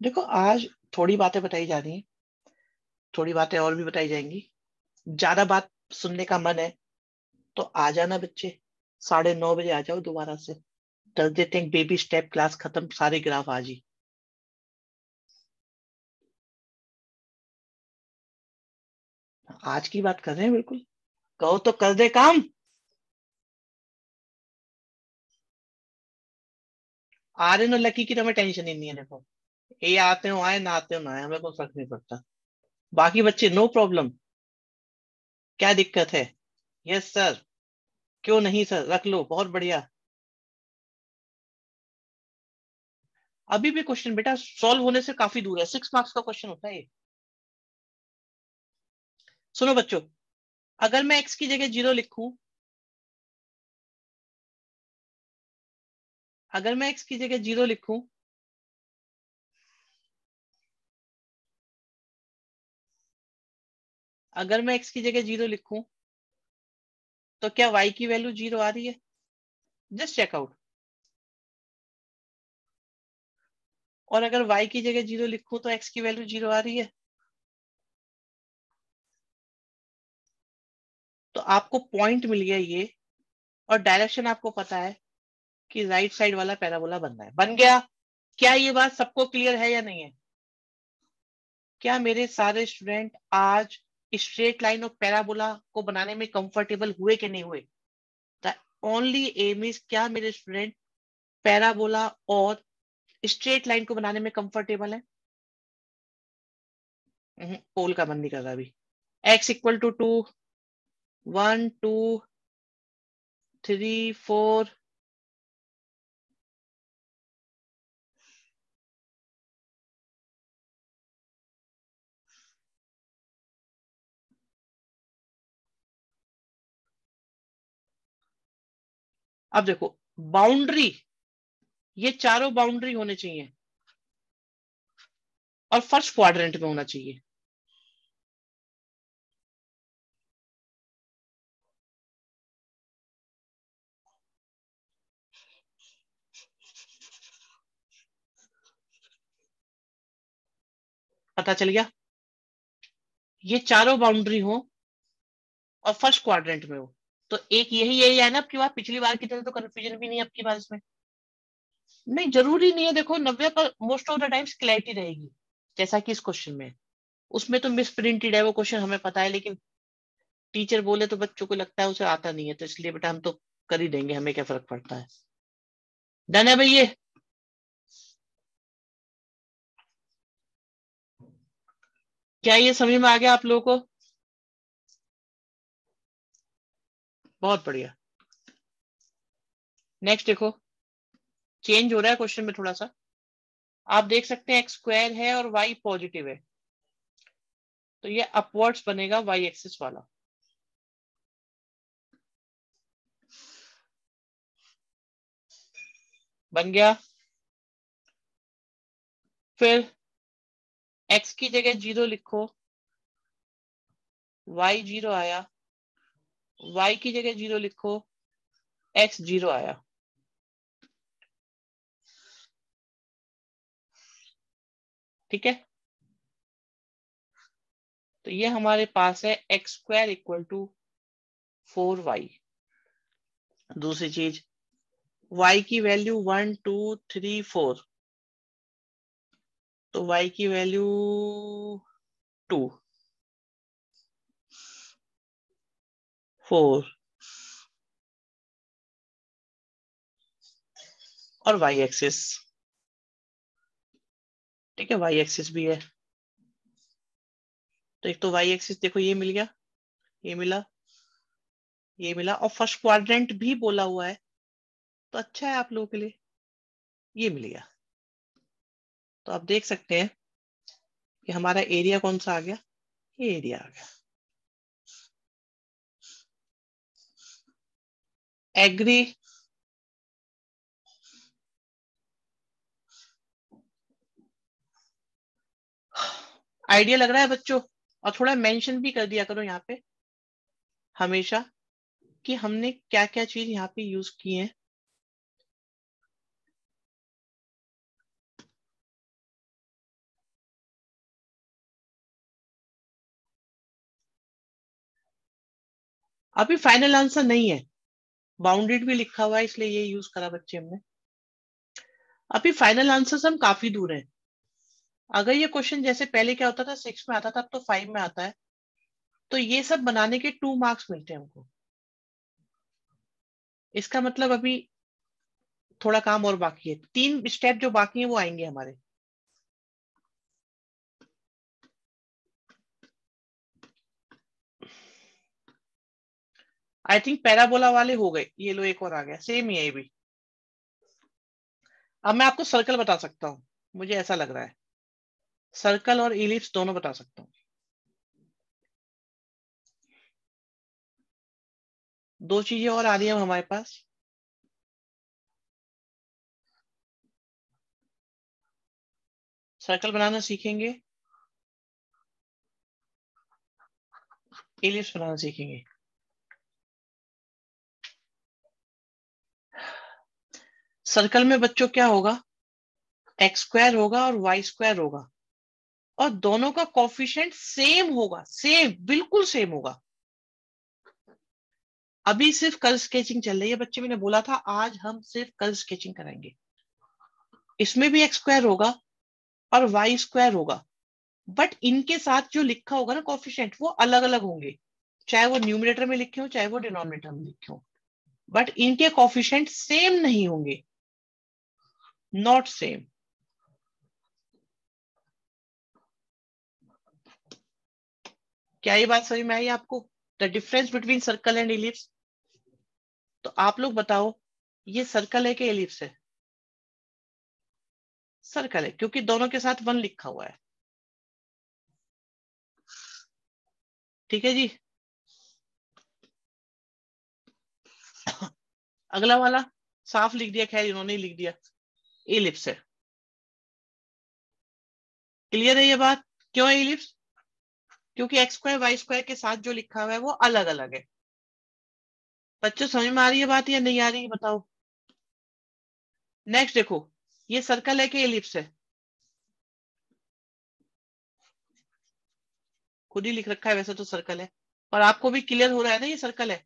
देखो, आज थोड़ी बातें बताई जा रही हैं, थोड़ी बातें और भी बताई जाएँगी। ज़्यादा बात सुनने का मन है तो आ जाना बच्चे, साढ़े नौ बजे आ जाओ दोबारा से। कर देते हैं बेबी स्टेप क्लास खत्म, सारे ग्राफ आज ही। आज की बात कर रहे हैं बिल्कुल। कहो तो कर दे काम। आ रहे ना, लकी की तो हमें टेंशन ही नहीं है, देखो। ये आते हो, आए ना आते हो, ना आए, हमें कोई फ़र्क नहीं पड़ता। बाकी बच्चे नो प्रॉब्लम क्या दिक्कत है? यस सर क्यों नहीं सर रख लो, बहुत बढ़िया। अभी भी क्वेश्चन बेटा सॉल्व होने से काफ़ी दूर है। सिक्स मार्क्स का क्वेश्चन होता है ये। सुनो बच्चों, अगर मैं एक्स की जगह ज़ीरो लिखूं, अगर मैं एक्स की जगह ज़ीरो लिखूं अगर मैं एक्स की जगह ज़ीरो लिखूं तो क्या वाई की वैल्यू ज़ीरो आ रही है? जस्ट चेकआउट और अगर y की जगह ज़ीरो लिखूं तो x की वैल्यू ज़ीरो आ रही है? तो आपको पॉइंट मिल गया ये, और डायरेक्शन आपको पता है कि राइट साइड वाला पैराबोला बन रहा है। बन गया। क्या ये बात सबको क्लियर है या नहीं है? क्या मेरे सारे स्टूडेंट आज स्ट्रेट लाइन और पैराबोला को बनाने में कंफर्टेबल हुए कि नहीं हुए? ओनली एम इज़ क्या मेरे स्टूडेंट पैराबोला और स्ट्रेट लाइन को बनाने में कंफर्टेबल है? पोल का मन नहीं कर रहा अभी। X equal to two one two three four अब देखो बाउंड्री ये चारों बाउंड्री होने चाहिए। और फ़र्स्ट क्वाड्रेंट में होना चाहिए। पता चल गया? ये चारों बाउंड्री हो और फ़र्स्ट क्वाड्रेंट में हो। तो एक यही यही है ना आपकी बात पिछली बार की तरह तो कंफ्यूजन भी नहीं आपकी बात इसमें नहीं, ज़रूरी नहीं है। देखो, नव्य पर most of the times clarity रहेगी, जैसा कि इस क्वेश्चन में। उसमें तो मिस प्रिंटेड है, वो क्वेश्चन हमें पता है, लेकिन टीचर बोले तो बच्चों को लगता है उसे आता नहीं है तो इसलिए बेटा हम तो कर ही देंगे, हमें क्या फ़र्क पड़ता है? डन है भैया क्या ये समझ में आ गया आप लोगों को? बहुत बढ़िया। नेक्स्ट देखो। चेंज हो रहा है क्वेश्चन में थोड़ा सा आप देख सकते हैं एक्स स्क्वायर है और वाई पॉजिटिव है। तो ये अपवर्ड्स बनेगा वाई एक्सिस वाला। बन गया। फिर x की जगह ज़ीरो लिखो। y ज़ीरो आया। Y की जगह ज़ीरो लिखो, x ज़ीरो आया। ठीक है? तो ये हमारे पास है x square equal to four y दूसरी चीज़, y की value one two three four तो y की वैल्यू टू फोर। और y एक्सिस ठीक है वाई एक्सिस भी है। तो एक तो वाई एक्सिस देखो, ये मिल गया, ये मिला ये मिला, और फ़र्स्ट क्वाड्रेंट भी बोला हुआ है। तो अच्छा है आप लोगों के लिए, ये मिल गया। तो आप देख सकते हैं कि हमारा एरिया कौन सा आ गया? ये एरिया आ गया। एग्री आइडिया लग रहा है बच्चों, और थोड़ा मेंशन भी कर दिया करो यहाँ पे। हमेशा कि हमने क्या क्या चीज़ यहाँ पे यूज़ की है। अभी फाइनल आंसर नहीं है। बाउंडेड भी लिखा हुआ है, इसलिए ये यूज़ करा बच्चे हमने। अभी फाइनल आंसर हम काफ़ी दूर हैं। अगर ये क्वेश्चन जैसे पहले क्या होता था सिक्स में आता था, अब तो फाइव में आता है। तो ये सब बनाने के टू मार्क्स मिलते हैं हमको। इसका मतलब अभी थोड़ा काम और बाकी है। तीन स्टेप जो बाकी है, वो आएँगे हमारे। आई थिंक पैराबोला वाले हो गए। ये लो एक और आ गया। सेम ये भी। अब मैं आपको सर्कल बता सकता हूँ। मुझे ऐसा लग रहा है। सर्कल और इलिप्स दोनों बता सकता हूँ। दो चीज़ें और आ रही है हमारे पास। सर्कल बनाना सीखेंगे। इलिप्स बनाना सीखेंगे। सर्कल में बच्चों क्या होगा? एक्स स्क्वायर होगा और वाई स्क्वायर होगा। और दोनों का कॉफिशियंट सेम होगा सेम बिल्कुल सेम होगा। अभी सिर्फ़ कल स्केचिंग चल रही है। बच्चे, मैंने बोला था, आज हम सिर्फ़ कल स्केचिंग कराएँगे इसमें भी एक्स स्क्वायर होगा और वाई स्क्वायर होगा। बट इनके साथ जो लिखा होगा ना कॉफिशियंट वो अलग अलग होंगे। चाहे वो न्यूमिनेटर में लिखे हो, चाहे वो डिनोमिनेटर में लिखे हो। बट इनके कॉफिशियंट सेम नहीं होंगे। नॉट सेम क्या ये बात समझ में आई आपको? The difference between circle and ellipse तो आप लोग बताओ, ये सर्कल है कि एलिप्स है? सर्कल है, क्योंकि दोनों के साथ वन लिखा हुआ है। ठीक है जी? अगला वाला, साफ़ लिख दिया, खैर इन्होंने लिख दिया। एलिप्स है क्लियर है ये बात? क्यों है इलिप्स क्योंकि एक्स स्क्वायर वाई स्क्वायर के साथ जो लिखा हुआ है वो अलग अलग है। बच्चों, समझ में आ रही है बात या नहीं आ रही है, बताओ। नेक्स्ट देखो, ये सर्कल है कि एलिप्स है? खुद ही लिख रखा है, वैसे तो सर्कल है। और आपको भी क्लियर हो रहा है ना ये सर्कल है?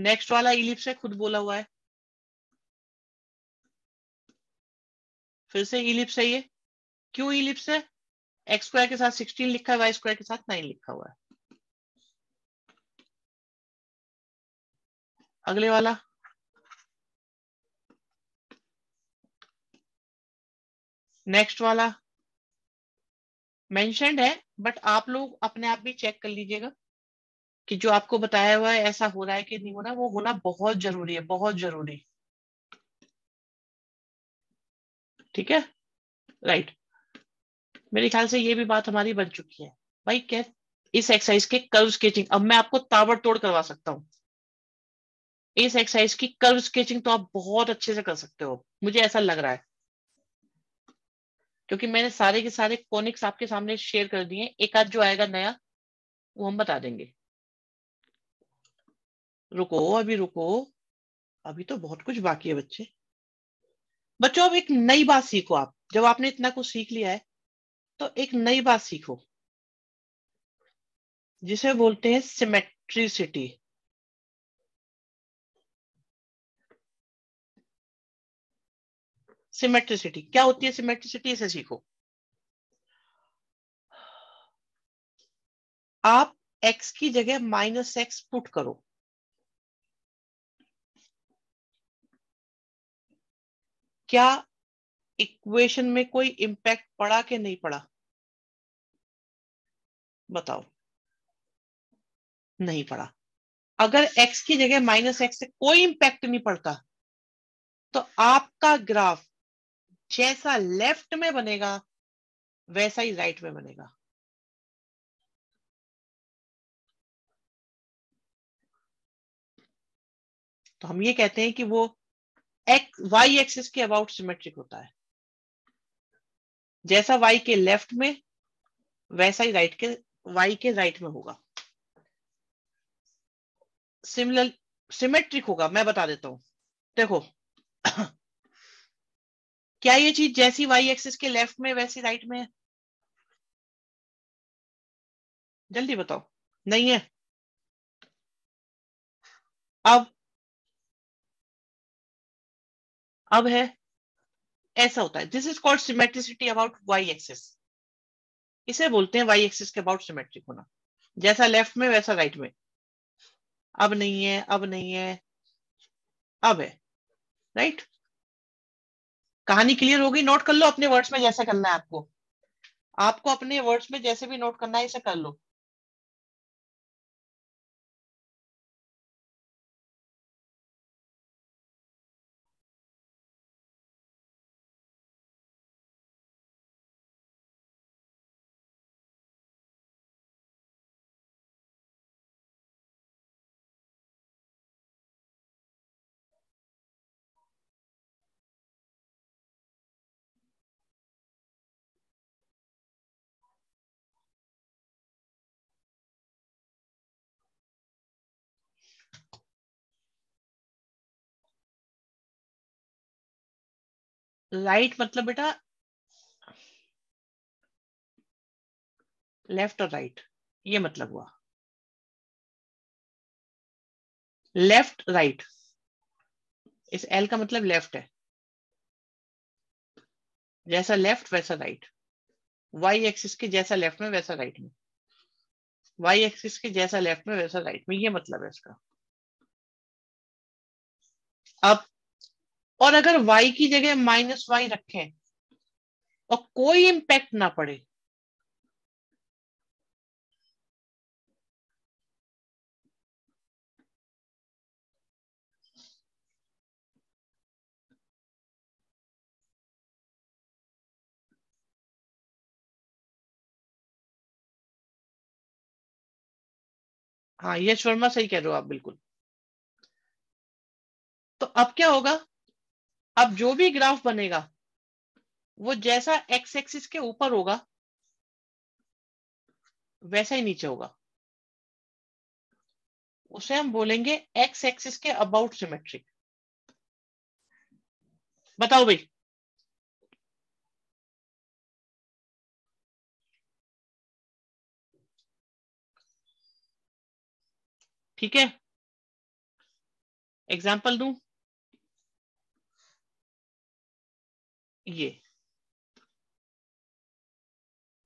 नेक्स्ट वाला इलिप्स है, खुद बोला हुआ है। फिर से इलिप्स है ये। क्यों इलिप्स है? एक्स स्क्वायर के साथ सिक्सटीन लिखा है वाई स्क्वायर के साथ नाइन लिखा हुआ है। अगले वाला। नेक्स्ट वाला। मेंशनड है बट आप लोग अपने आप भी चेक कर लीजिएगा। कि जो आपको बताया हुआ है, ऐसा हो रहा है कि नहीं हो रहा वो होना बहुत ज़रूरी है, बहुत ज़रूरी। ठीक है? राइट मेरे ख्याल से ये भी बात हमारी बन चुकी है। भाई, क्या इस एक्सरसाइज के कर्व स्केचिंग अब मैं आपको ताबड़तोड़ करवा सकता हूँ। इस एक्सरसाइज की कर्व स्केचिंग तो आप बहुत अच्छे से कर सकते हो। मुझे ऐसा लग रहा है। क्योंकि मैंने सारे के सारे कॉनिक्स आपके सामने शेयर कर दिए एक आध जो आएगा नया, वो हम बता देंगे। रुको, अभी रुको। अभी तो बहुत कुछ बाकी है बच्चे। बच्चों, अब एक नई बात सीखो आप। जब आपने इतना कुछ सीख लिया है तो एक नई बात सीखो। जिसे बोलते हैं सिमेट्रिसिटी सिमेट्रिसिटी क्या होती है सिमेट्रिसिटी इसे सीखो। आप x की जगह माइनस एक्स पुट करो। क्या इक्वेशन में कोई इंपैक्ट पड़ा कि नहीं पड़ा? बताओ। नहीं पड़ा। अगर x की जगह माइनस एक्स से कोई इंपैक्ट नहीं पड़ता तो आपका ग्राफ जैसा लेफ़्ट में बनेगा, वैसा ही राइट में बनेगा। तो हम ये कहते हैं कि वो वाई एक्सिस के अबाउट सिमेट्रिक होता है। जैसा वाई के लेफ़्ट में, वैसा ही राइट के वाई के राइट में होगा। सिमिलर सिमेट्रिक होगा, मैं बता देता हूँ। देखो, [coughs] क्या ये चीज़ जैसी वाई एक्सिस के लेफ़्ट में, वैसी राइट में है? जल्दी बताओ। नहीं है। अब अब है, ऐसा होता है। This is called symmetricity about y axis इसे बोलते हैं वाई एक्सिस के अबाउट सिमेट्रिक होना। जैसा लेफ़्ट में, वैसा राइट में। अब नहीं है, अब नहीं है, अब है। राइट कहानी क्लियर होगी नोट कर लो अपने वर्ड्स में जैसे करना है आपको। आपको अपने वर्ड्स में जैसे भी नोट करना है इसे कर लो। राइट मतलब बेटा? लेफ़्ट और राइट, ये मतलब हुआ। Left, right. इस एल का मतलब लेफ़्ट है। जैसा लेफ़्ट, वैसा राइट। वाई एक्सिस के जैसा लेफ़्ट में, वैसा राइट में। वाई एक्सिस के जैसा लेफ़्ट में, वैसा राइट में। ये मतलब है इसका। अब और अगर y की जगह माइनस वाई रखें और कोई इंपैक्ट ना पड़े हाँ यश वर्मा सही कह रहे हो आप, बिल्कुल। तो अब क्या होगा? अब जो भी ग्राफ बनेगा, वो जैसा एक्स एक्सिस के ऊपर होगा, वैसा ही नीचे होगा। उसे हम बोलेंगे एक्स एक्सिस के अबाउट सिमेट्रिक बताओ भाई। ठीक है? एग्ज़ाम्पल दू? ये।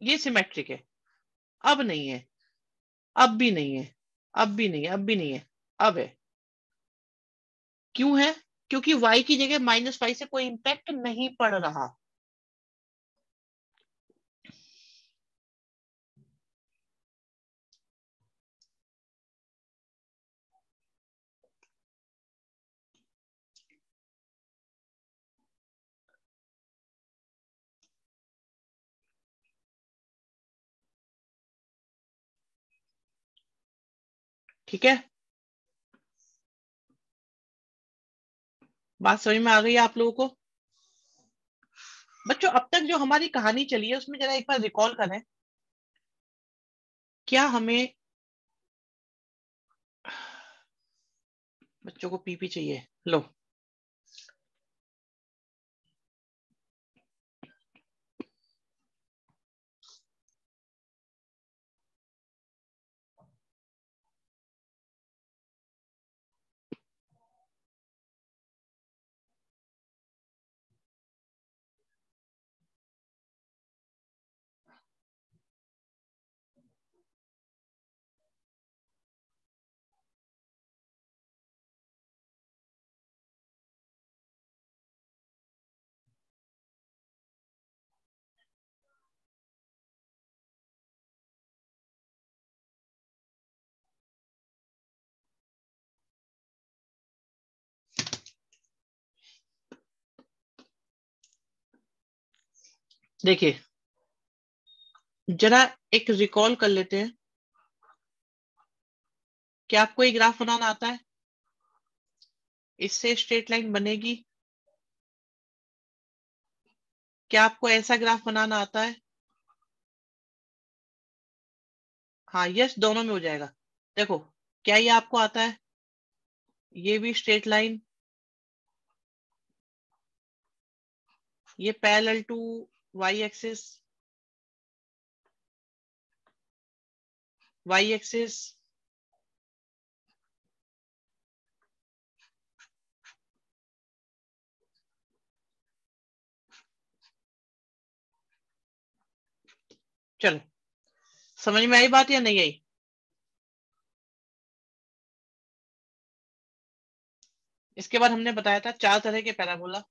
ये सिमेट्रिक है। अब नहीं है। अब भी नहीं है। अब भी नहीं है। अब भी नहीं है। अब है। क्यों है? क्योंकि y की जगह माइनस फाइव से कोई इंपैक्ट नहीं पड़ रहा। ठीक है? बात समझ में आ गई आप लोगों को? बच्चों, अब तक जो हमारी कहानी चली है, उसमें जरा एक बार रिकॉल करें। क्या हमें बच्चों को पीपी चाहिए? लो। देखिए, जरा एक रिकॉल कर लेते हैं। क्या आपको एक ग्राफ बनाना आता है? इससे स्ट्रेट लाइन बनेगी। क्या आपको ऐसा ग्राफ बनाना आता है? हाँ यस दोनों में हो जाएगा। देखो, क्या ये आपको आता है? ये भी स्ट्रेट लाइन ये पैरेलल टू वाई एक्सिस चलो। समझ में आई बात या नहीं आई? इसके बाद हमने बताया था चार तरह के पैराबोला।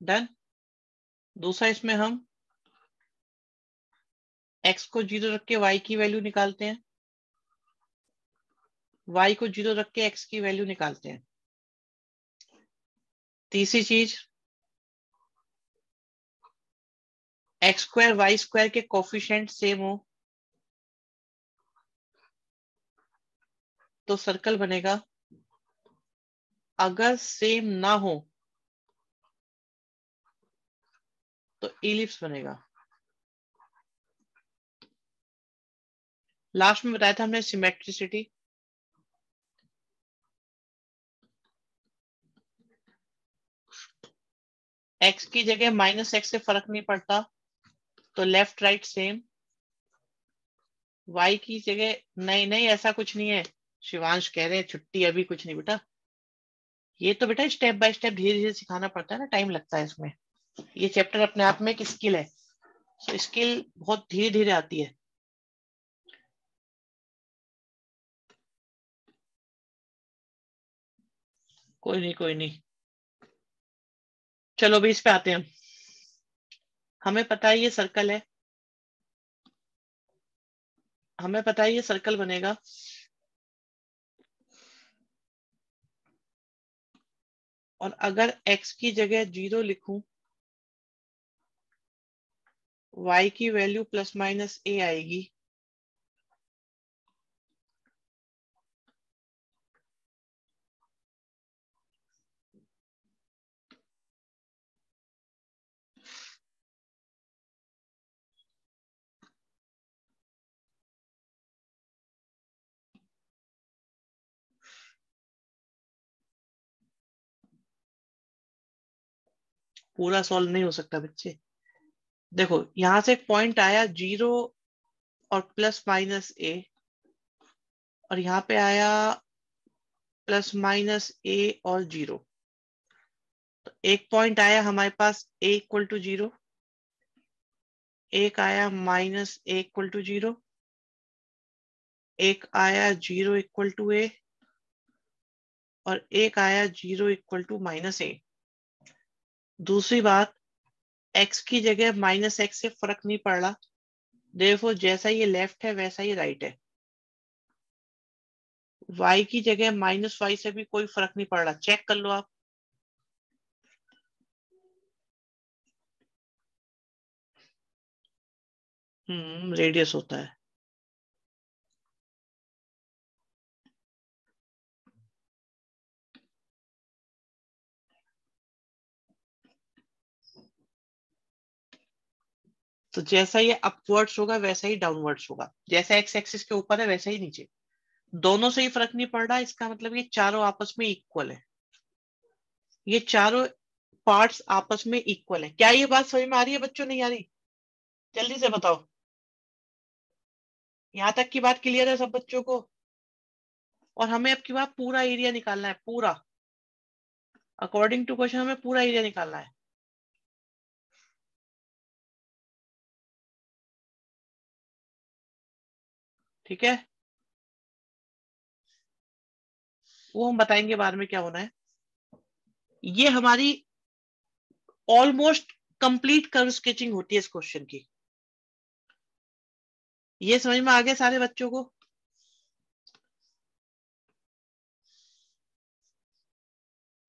डन। दूसरा इसमें हम x को ज़ीरो रख के y की वैल्यू निकालते हैं। y को ज़ीरो रख के x की वैल्यू निकालते हैं। तीसरी चीज़ एक्स स्क्वायर वाई स्क्वायर के कोफिशिएंट सेम हो तो सर्कल बनेगा। अगर सेम ना हो तो इलिप्स बनेगा। लास्ट में बताया था हमने सिमेट्रिसिटी एक्स की जगह माइनस एक्स से फ़र्क नहीं पड़ता तो लेफ़्ट राइट सेम वाई की जगह नहीं नहीं, ऐसा कुछ नहीं है। शिवांश कह रहे हैं, छुट्टी अभी कुछ नहीं बेटा। ये तो बेटा स्टेप बाय स्टेप धीरे धीरे सिखाना पड़ता है ना टाइम लगता है इसमें। ये चैप्टर अपने आप में एक स्किल है। सो so, स्किल बहुत धीरे धीरे आती है। कोई नहीं कोई नहीं। चलो अभी इस पे आते हैं हमें। पता है ये सर्कल है। हमें पता है ये सर्कल बनेगा। और अगर x की जगह ज़ीरो लिखूं y की वैल्यू प्लस माइनस ए आएगी। पूरा सॉल्व नहीं हो सकता बच्चे। देखो, यहाँ से एक पॉइंट आया ज़ीरो और प्लस माइनस ए और यहाँ पे आया प्लस माइनस ए और ज़ीरो तो एक पॉइंट आया हमारे पास ए इक्वल टू ज़ीरो एक आया minus a equal to zero एक आया ज़ीरो इक्वल टू ए और एक आया zero equal to minus a दूसरी बात x की जगह माइनस एक्स से फ़र्क नहीं पड़ रहा। देखो जैसा ये लेफ़्ट है, वैसा ही राइट है। वाई की जगह माइनस वाई से भी कोई फ़र्क नहीं पड़ रहा। चेक कर लो आप। हम्म रेडियस होता है। तो जैसा ये अपवर्ड्स होगा, वैसा ही डाउनवर्ड्स होगा। जैसा एक्स एक्सिस के ऊपर है, वैसा ही नीचे। दोनों से ही फ़र्क नहीं पड़ रहा, इसका मतलब ये चारों आपस में इक्वल है। ये चारों पार्ट्स आपस में इक्वल है। क्या ये बात समझ में आ रही है, बच्चों? नहीं आ रही। जल्दी से बताओ। यहाँ तक की बात क्लियर है सब बच्चों को? और हमें अब की बात पूरा एरिया निकालना है, पूरा। अकॉर्डिंग टू क्वेश्चन हमें पूरा एरिया निकालना है। ठीक है? वो हम बताएँगे बाद में क्या होना है। ये हमारी ऑलमोस्ट कंप्लीट कर्व स्केचिंग होती है इस क्वेश्चन की। ये समझ में आ गया सारे बच्चों को?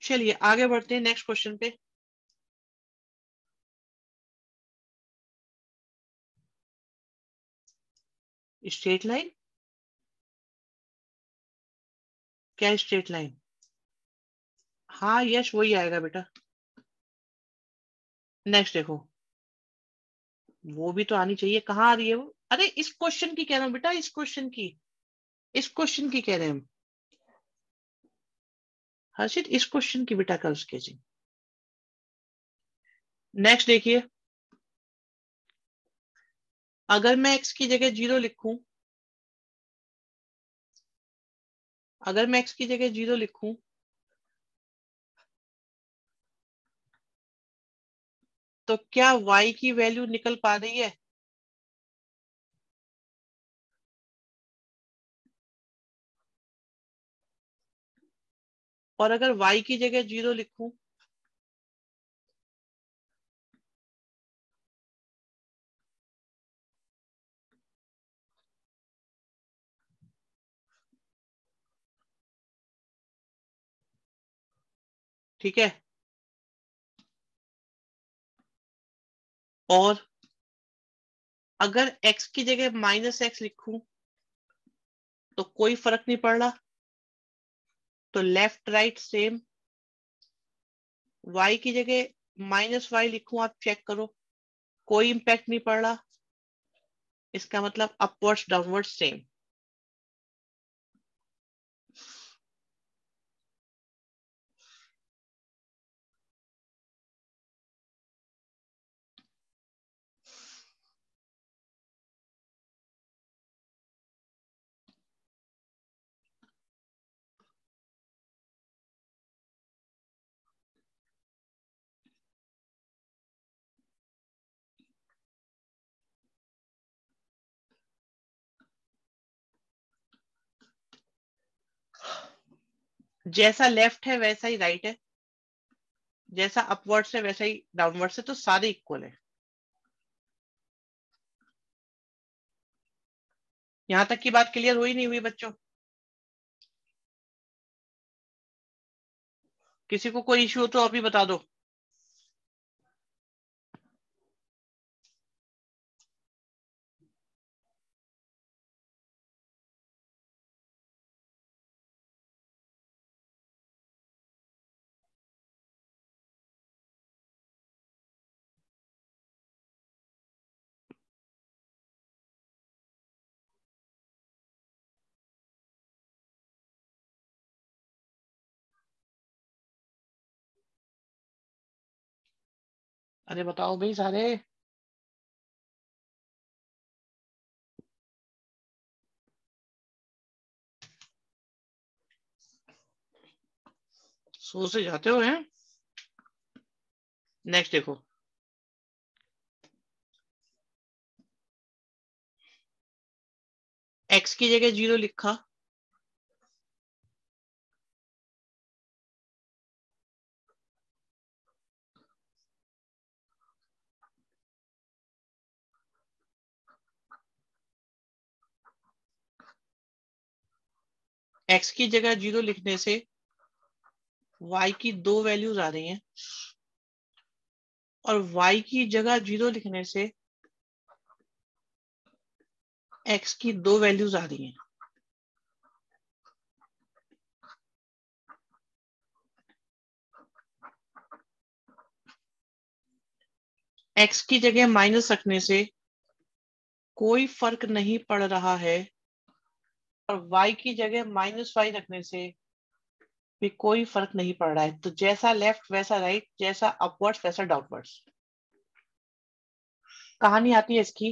चलिए आगे बढ़ते हैं नेक्स्ट क्वेश्चन पे। Straight line? क्या स्ट्रेट लाइन? हाँ यश, वही आएगा बेटा। नेक्स्ट देखो। वो भी तो आनी चाहिए। कहाँ आ रही है वो? अरे, इस क्वेश्चन की कह रहा हूँ बेटा, इस क्वेश्चन की। इस क्वेश्चन की कह रहे हैं हर्षित, इस क्वेश्चन की बेटा कर्व स्केचिंग नेक्स्ट देखिए। अगर मैं x की जगह ज़ीरो लिखूं, अगर मैं x की जगह ज़ीरो लिखूं तो क्या y की वैल्यू निकल पा रही है? और अगर y की जगह ज़ीरो लिखूं ठीक है? और अगर x की जगह माइनस एक्स लिखू तो कोई फ़र्क नहीं पड़ रहा। तो लेफ़्ट राइट सेम y की जगह माइनस वाई लिखू, आप चेक करो। कोई इंपैक्ट नहीं पड़ रहा। इसका मतलब अपवर्ड्स डाउनवर्ड सेम जैसा लेफ़्ट है, वैसा ही राइट है। जैसा अपवर्ड से वैसा ही डाउनवर्ड से तो सारे इक्वल है। यहाँ तक की बात क्लियर हुई नहीं हुई बच्चों? किसी को कोई इश्यू हो तो अभी बता दो। अरे बताओ भाई सारे। सो से जाते हो हैं? नेक्स्ट देखो। एक्स की जगह ज़ीरो लिखा। एक्स की जगह ज़ीरो लिखने से वाई की दो वैल्यूज़ आ रही हैं। और वाई की जगह ज़ीरो लिखने से एक्स की दो वैल्यूज़ आ रही हैं। एक्स की जगह माइनस रखने से कोई फ़र्क नहीं पड़ रहा है। और y की जगह माइनस वाई रखने से भी कोई फ़र्क नहीं पड़ रहा है। तो जैसा लेफ़्ट वैसा राइट जैसा अपवर्ड्स वैसा डाउनवर्ड्स कहानी आती है इसकी।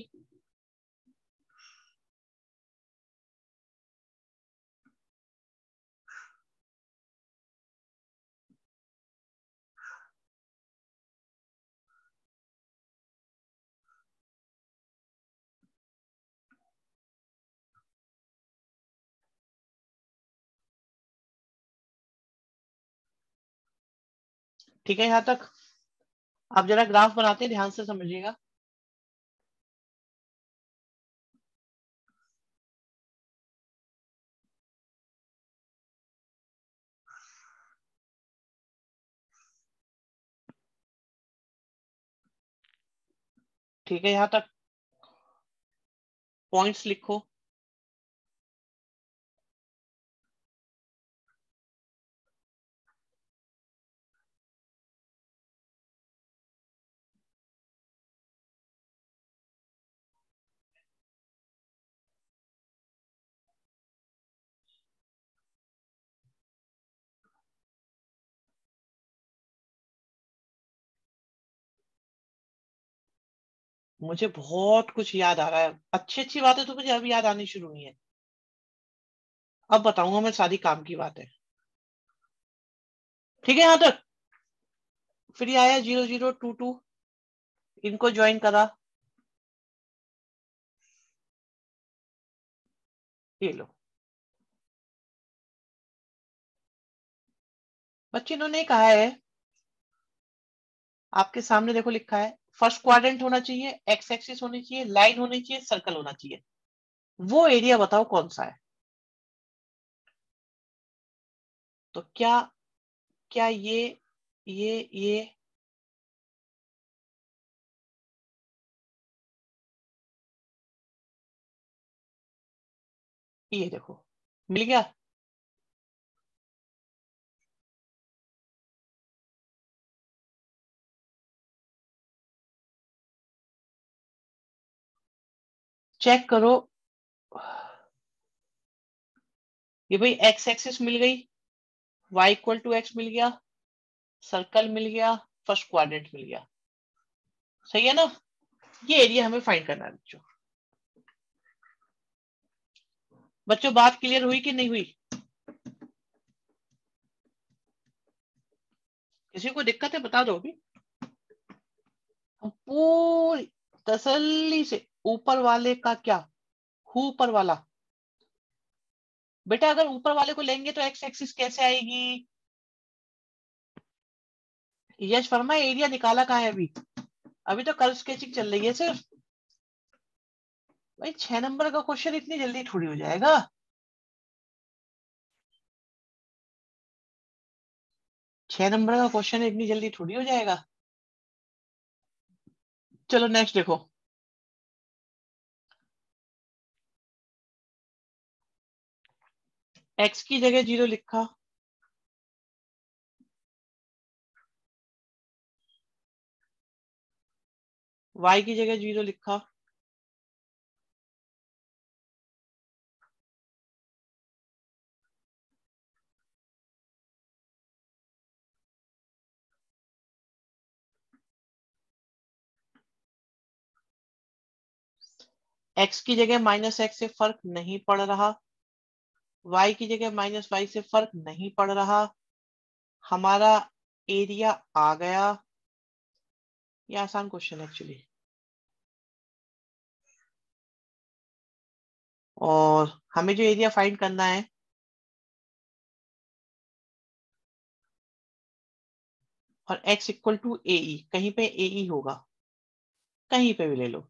ठीक है, यहाँ तक। आप जरा ग्राफ बनाते हैं, ध्यान से समझिएगा। ठीक है, यहाँ तक। पॉइंट्स लिखो। मुझे बहुत कुछ याद आ रहा है। अच्छी अच्छी बातें तो मुझे अभी याद आनी शुरू हुई है। अब बताऊँगा मैं सारी काम की बात। है ठीक है, यहाँ तक। फिर आया ज़ीरो ज़ीरो टू टू। इनको ज्वाइन करा। ये लो। बच्चे इन्होंने कहा है, आपके सामने देखो लिखा है फ़र्स्ट क्वाड्रेंट होना चाहिए, एक्स एक्सिस होनी चाहिए, लाइन होनी चाहिए, सर्कल होना चाहिए। वो एरिया बताओ कौन सा है? तो क्या क्या ये ये ये ये देखो, मिल गया? चेक करो। ये भाई एक्स एक्सिस मिल गई वाई इक्वल टू एक्स मिल गया सर्कल मिल गया फ़र्स्ट क्वाड्रेंट मिल गया। सही है ना? ये एरिया हमें फाइंड करना है बच्चों। बच्चों, बात क्लियर हुई कि नहीं हुई? किसी को दिक्कत है, बता दो अभी। पूरी तसल्ली से ऊपर वाले का क्या? हु ऊपर वाला? बेटा, अगर ऊपर वाले को लेंगे तो एक्स एक्सिस कैसे आएगी? यश वर्मा एरिया निकाला कहा है अभी? अभी तो कल स्केचिंग चल रही है सिर्फ़। भाई, छह नंबर का क्वेश्चन इतनी जल्दी थोड़ी हो जाएगा। छह नंबर का क्वेश्चन इतनी जल्दी थोड़ी हो जाएगा। चलो नेक्स्ट देखो। एक्स की जगह ज़ीरो लिखा। वाई की जगह ज़ीरो लिखा। एक्स की जगह माइनस एक्स से फ़र्क नहीं पड़ रहा। Y की जगह माइनस वाई से फ़र्क नहीं पड़ रहा। हमारा एरिया आ गया। ये आसान क्वेश्चन एक्चुअली और हमें जो एरिया फाइंड करना है, और x इक्वल टू ए कहीं पे ए होगा, कहीं पे भी ले लो।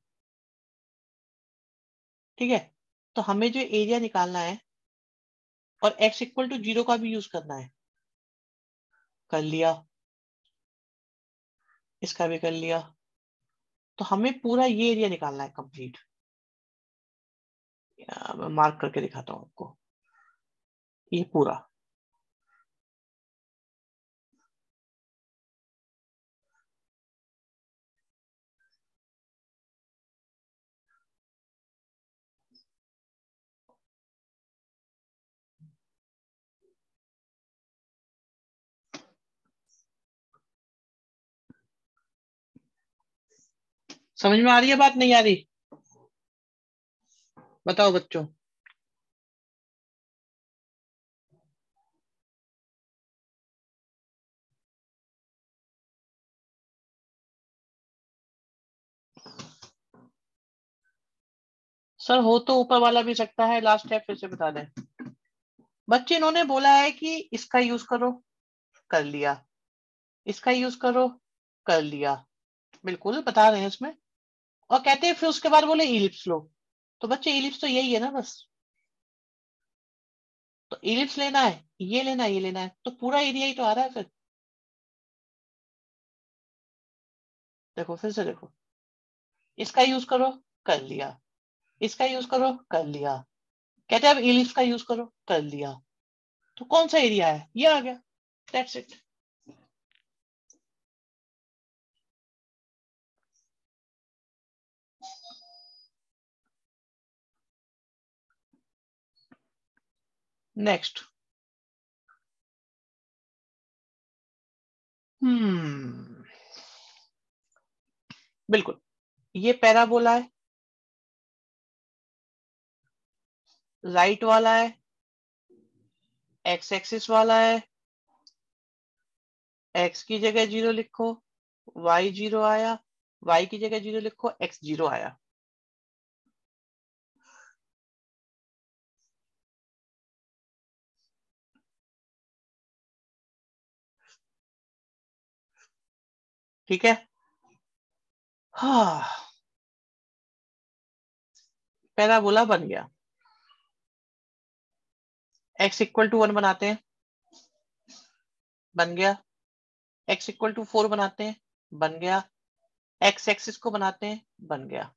ठीक है? तो हमें जो एरिया निकालना है और x इक्वल टू ज़ीरो का भी यूज़ करना है। कर लिया। इसका भी कर लिया। तो हमें पूरा ये एरिया निकालना है कंप्लीट मैं मार्क करके दिखाता हूँ आपको। ये पूरा। समझ में आ रही है बात? नहीं आ रही? बताओ बच्चों। सर, हो तो ऊपर वाला भी सकता है लास्ट स्टेप फिर से बता दें। बच्चे, इन्होंने बोला है कि इसका यूज़ करो, कर लिया। इसका यूज़ करो, कर लिया। बिल्कुल, बता रहे हैं इसमें। और कहते हैं, फिर उसके बाद बोले इलिप्स लो। तो बच्चे, इलिप्स तो यही है ना बस। तो इलिप्स लेना है, ये लेना है, ये लेना है। तो पूरा एरिया ही तो आ रहा है फिर। देखो, फिर से देखो। इसका यूज़ करो, कर लिया। इसका यूज़ करो, कर लिया। कहते हैं, अब इलिप्स का यूज़ करो, कर लिया। तो कौन सा एरिया है? ये आ गया। दैट्स इट नेक्स्ट हम्म बिल्कुल। ये पैराबोला है। राइट वाला है। एक्स एक्सिस वाला है। एक्स की जगह ज़ीरो लिखो। वाई ज़ीरो आया। वाई की जगह ज़ीरो लिखो। एक्स ज़ीरो आया। ठीक है? हाँ। पैराबोला बन गया। एक्स इक्वल टू वन बनाते हैं। बन गया। एक्स इक्वल टू फोर बनाते हैं। बन गया। एक्स एक्सिस को बनाते हैं। बन गया।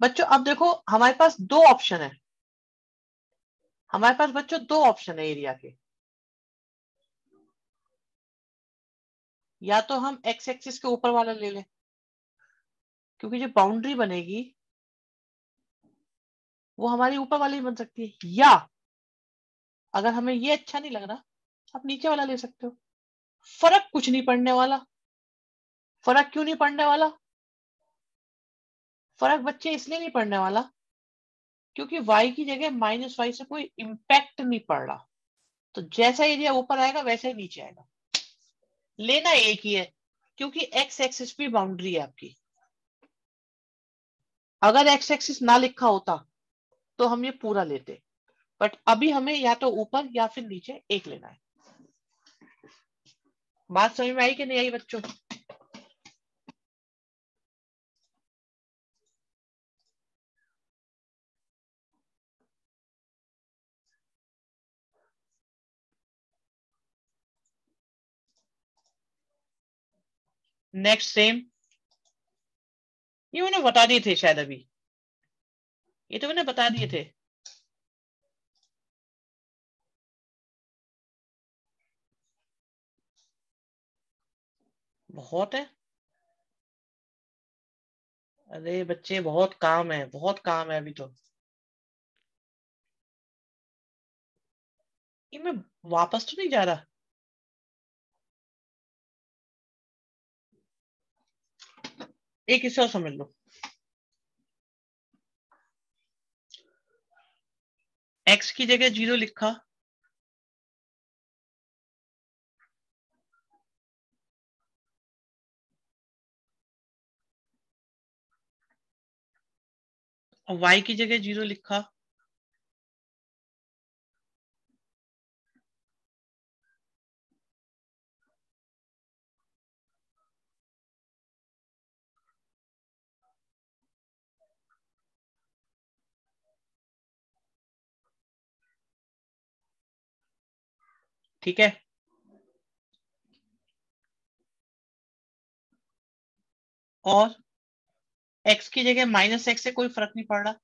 बच्चों, अब देखो, हमारे पास दो ऑप्शन है। हमारे पास बच्चों दो ऑप्शन है एरिया के। या तो हम एक्स एक्सिस के ऊपर वाला ले लें, क्योंकि जो बाउंड्री बनेगी, वो हमारी ऊपर वाली बन सकती है। या अगर हमें ये अच्छा नहीं लग रहा, आप नीचे वाला ले सकते हो। फ़र्क कुछ नहीं पड़ने वाला। फ़र्क क्यों नहीं पड़ने वाला? फ़र्क बच्चे इसलिए नहीं पड़ने वाला, क्योंकि y की जगह माइनस वाई से कोई इंपैक्ट नहीं पड़ रहा। तो जैसा एरिया ऊपर आएगा, वैसे ही नीचे आएगा। लेना एक ही है, क्योंकि एक्स एक्सिस भी बाउंड्री है आपकी। अगर एक्स एक्सिस ना लिखा होता तो हम ये पूरा लेते। बट अभी हमें या तो ऊपर या फिर नीचे एक लेना है। बात समझ में आई कि नहीं आई बच्चों? नेक्स्ट सेम ये मैंने बता दिए थे शायद अभी। ये तो मैंने बता दिए थे। बहुत है। अरे बच्चे, बहुत काम है, बहुत काम है अभी तो। ये मैं वापस तो नहीं जा रहा। एक इसे और समझ लो। एक्स की जगह ज़ीरो लिखा। वाई की जगह ज़ीरो लिखा। ठीक है? और x की जगह माइनस एक्स से कोई फ़र्क नहीं पड़ रहा।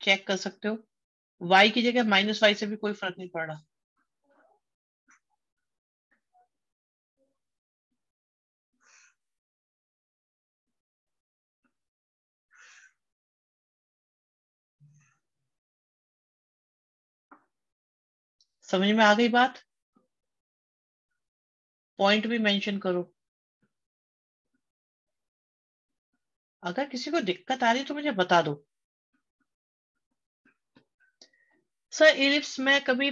चेक कर सकते हो। y की जगह माइनस वाई से भी कोई फ़र्क नहीं पड़ रहा। समझ में आ गई बात? पॉइंट भी मेंशन करो। अगर किसी को दिक्कत आ रही तो मुझे बता दो। सर इलिप्स में कभी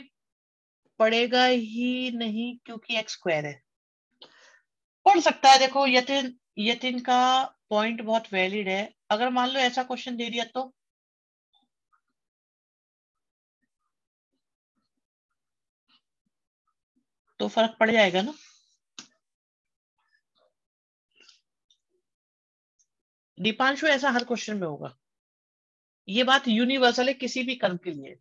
पड़ेगा ही नहीं क्योंकि एक्स स्क्वायर है। पढ़ सकता है, देखो, यतिन यतिन का पॉइंट बहुत वैलिड है। अगर मान लो ऐसा क्वेश्चन दे दिया तो? तो फ़र्क पड़ जाएगा ना? दीपांशु, ऐसा हर क्वेश्चन में होगा। ये बात यूनिवर्सल है किसी भी कर्म के लिए।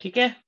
ठीक है?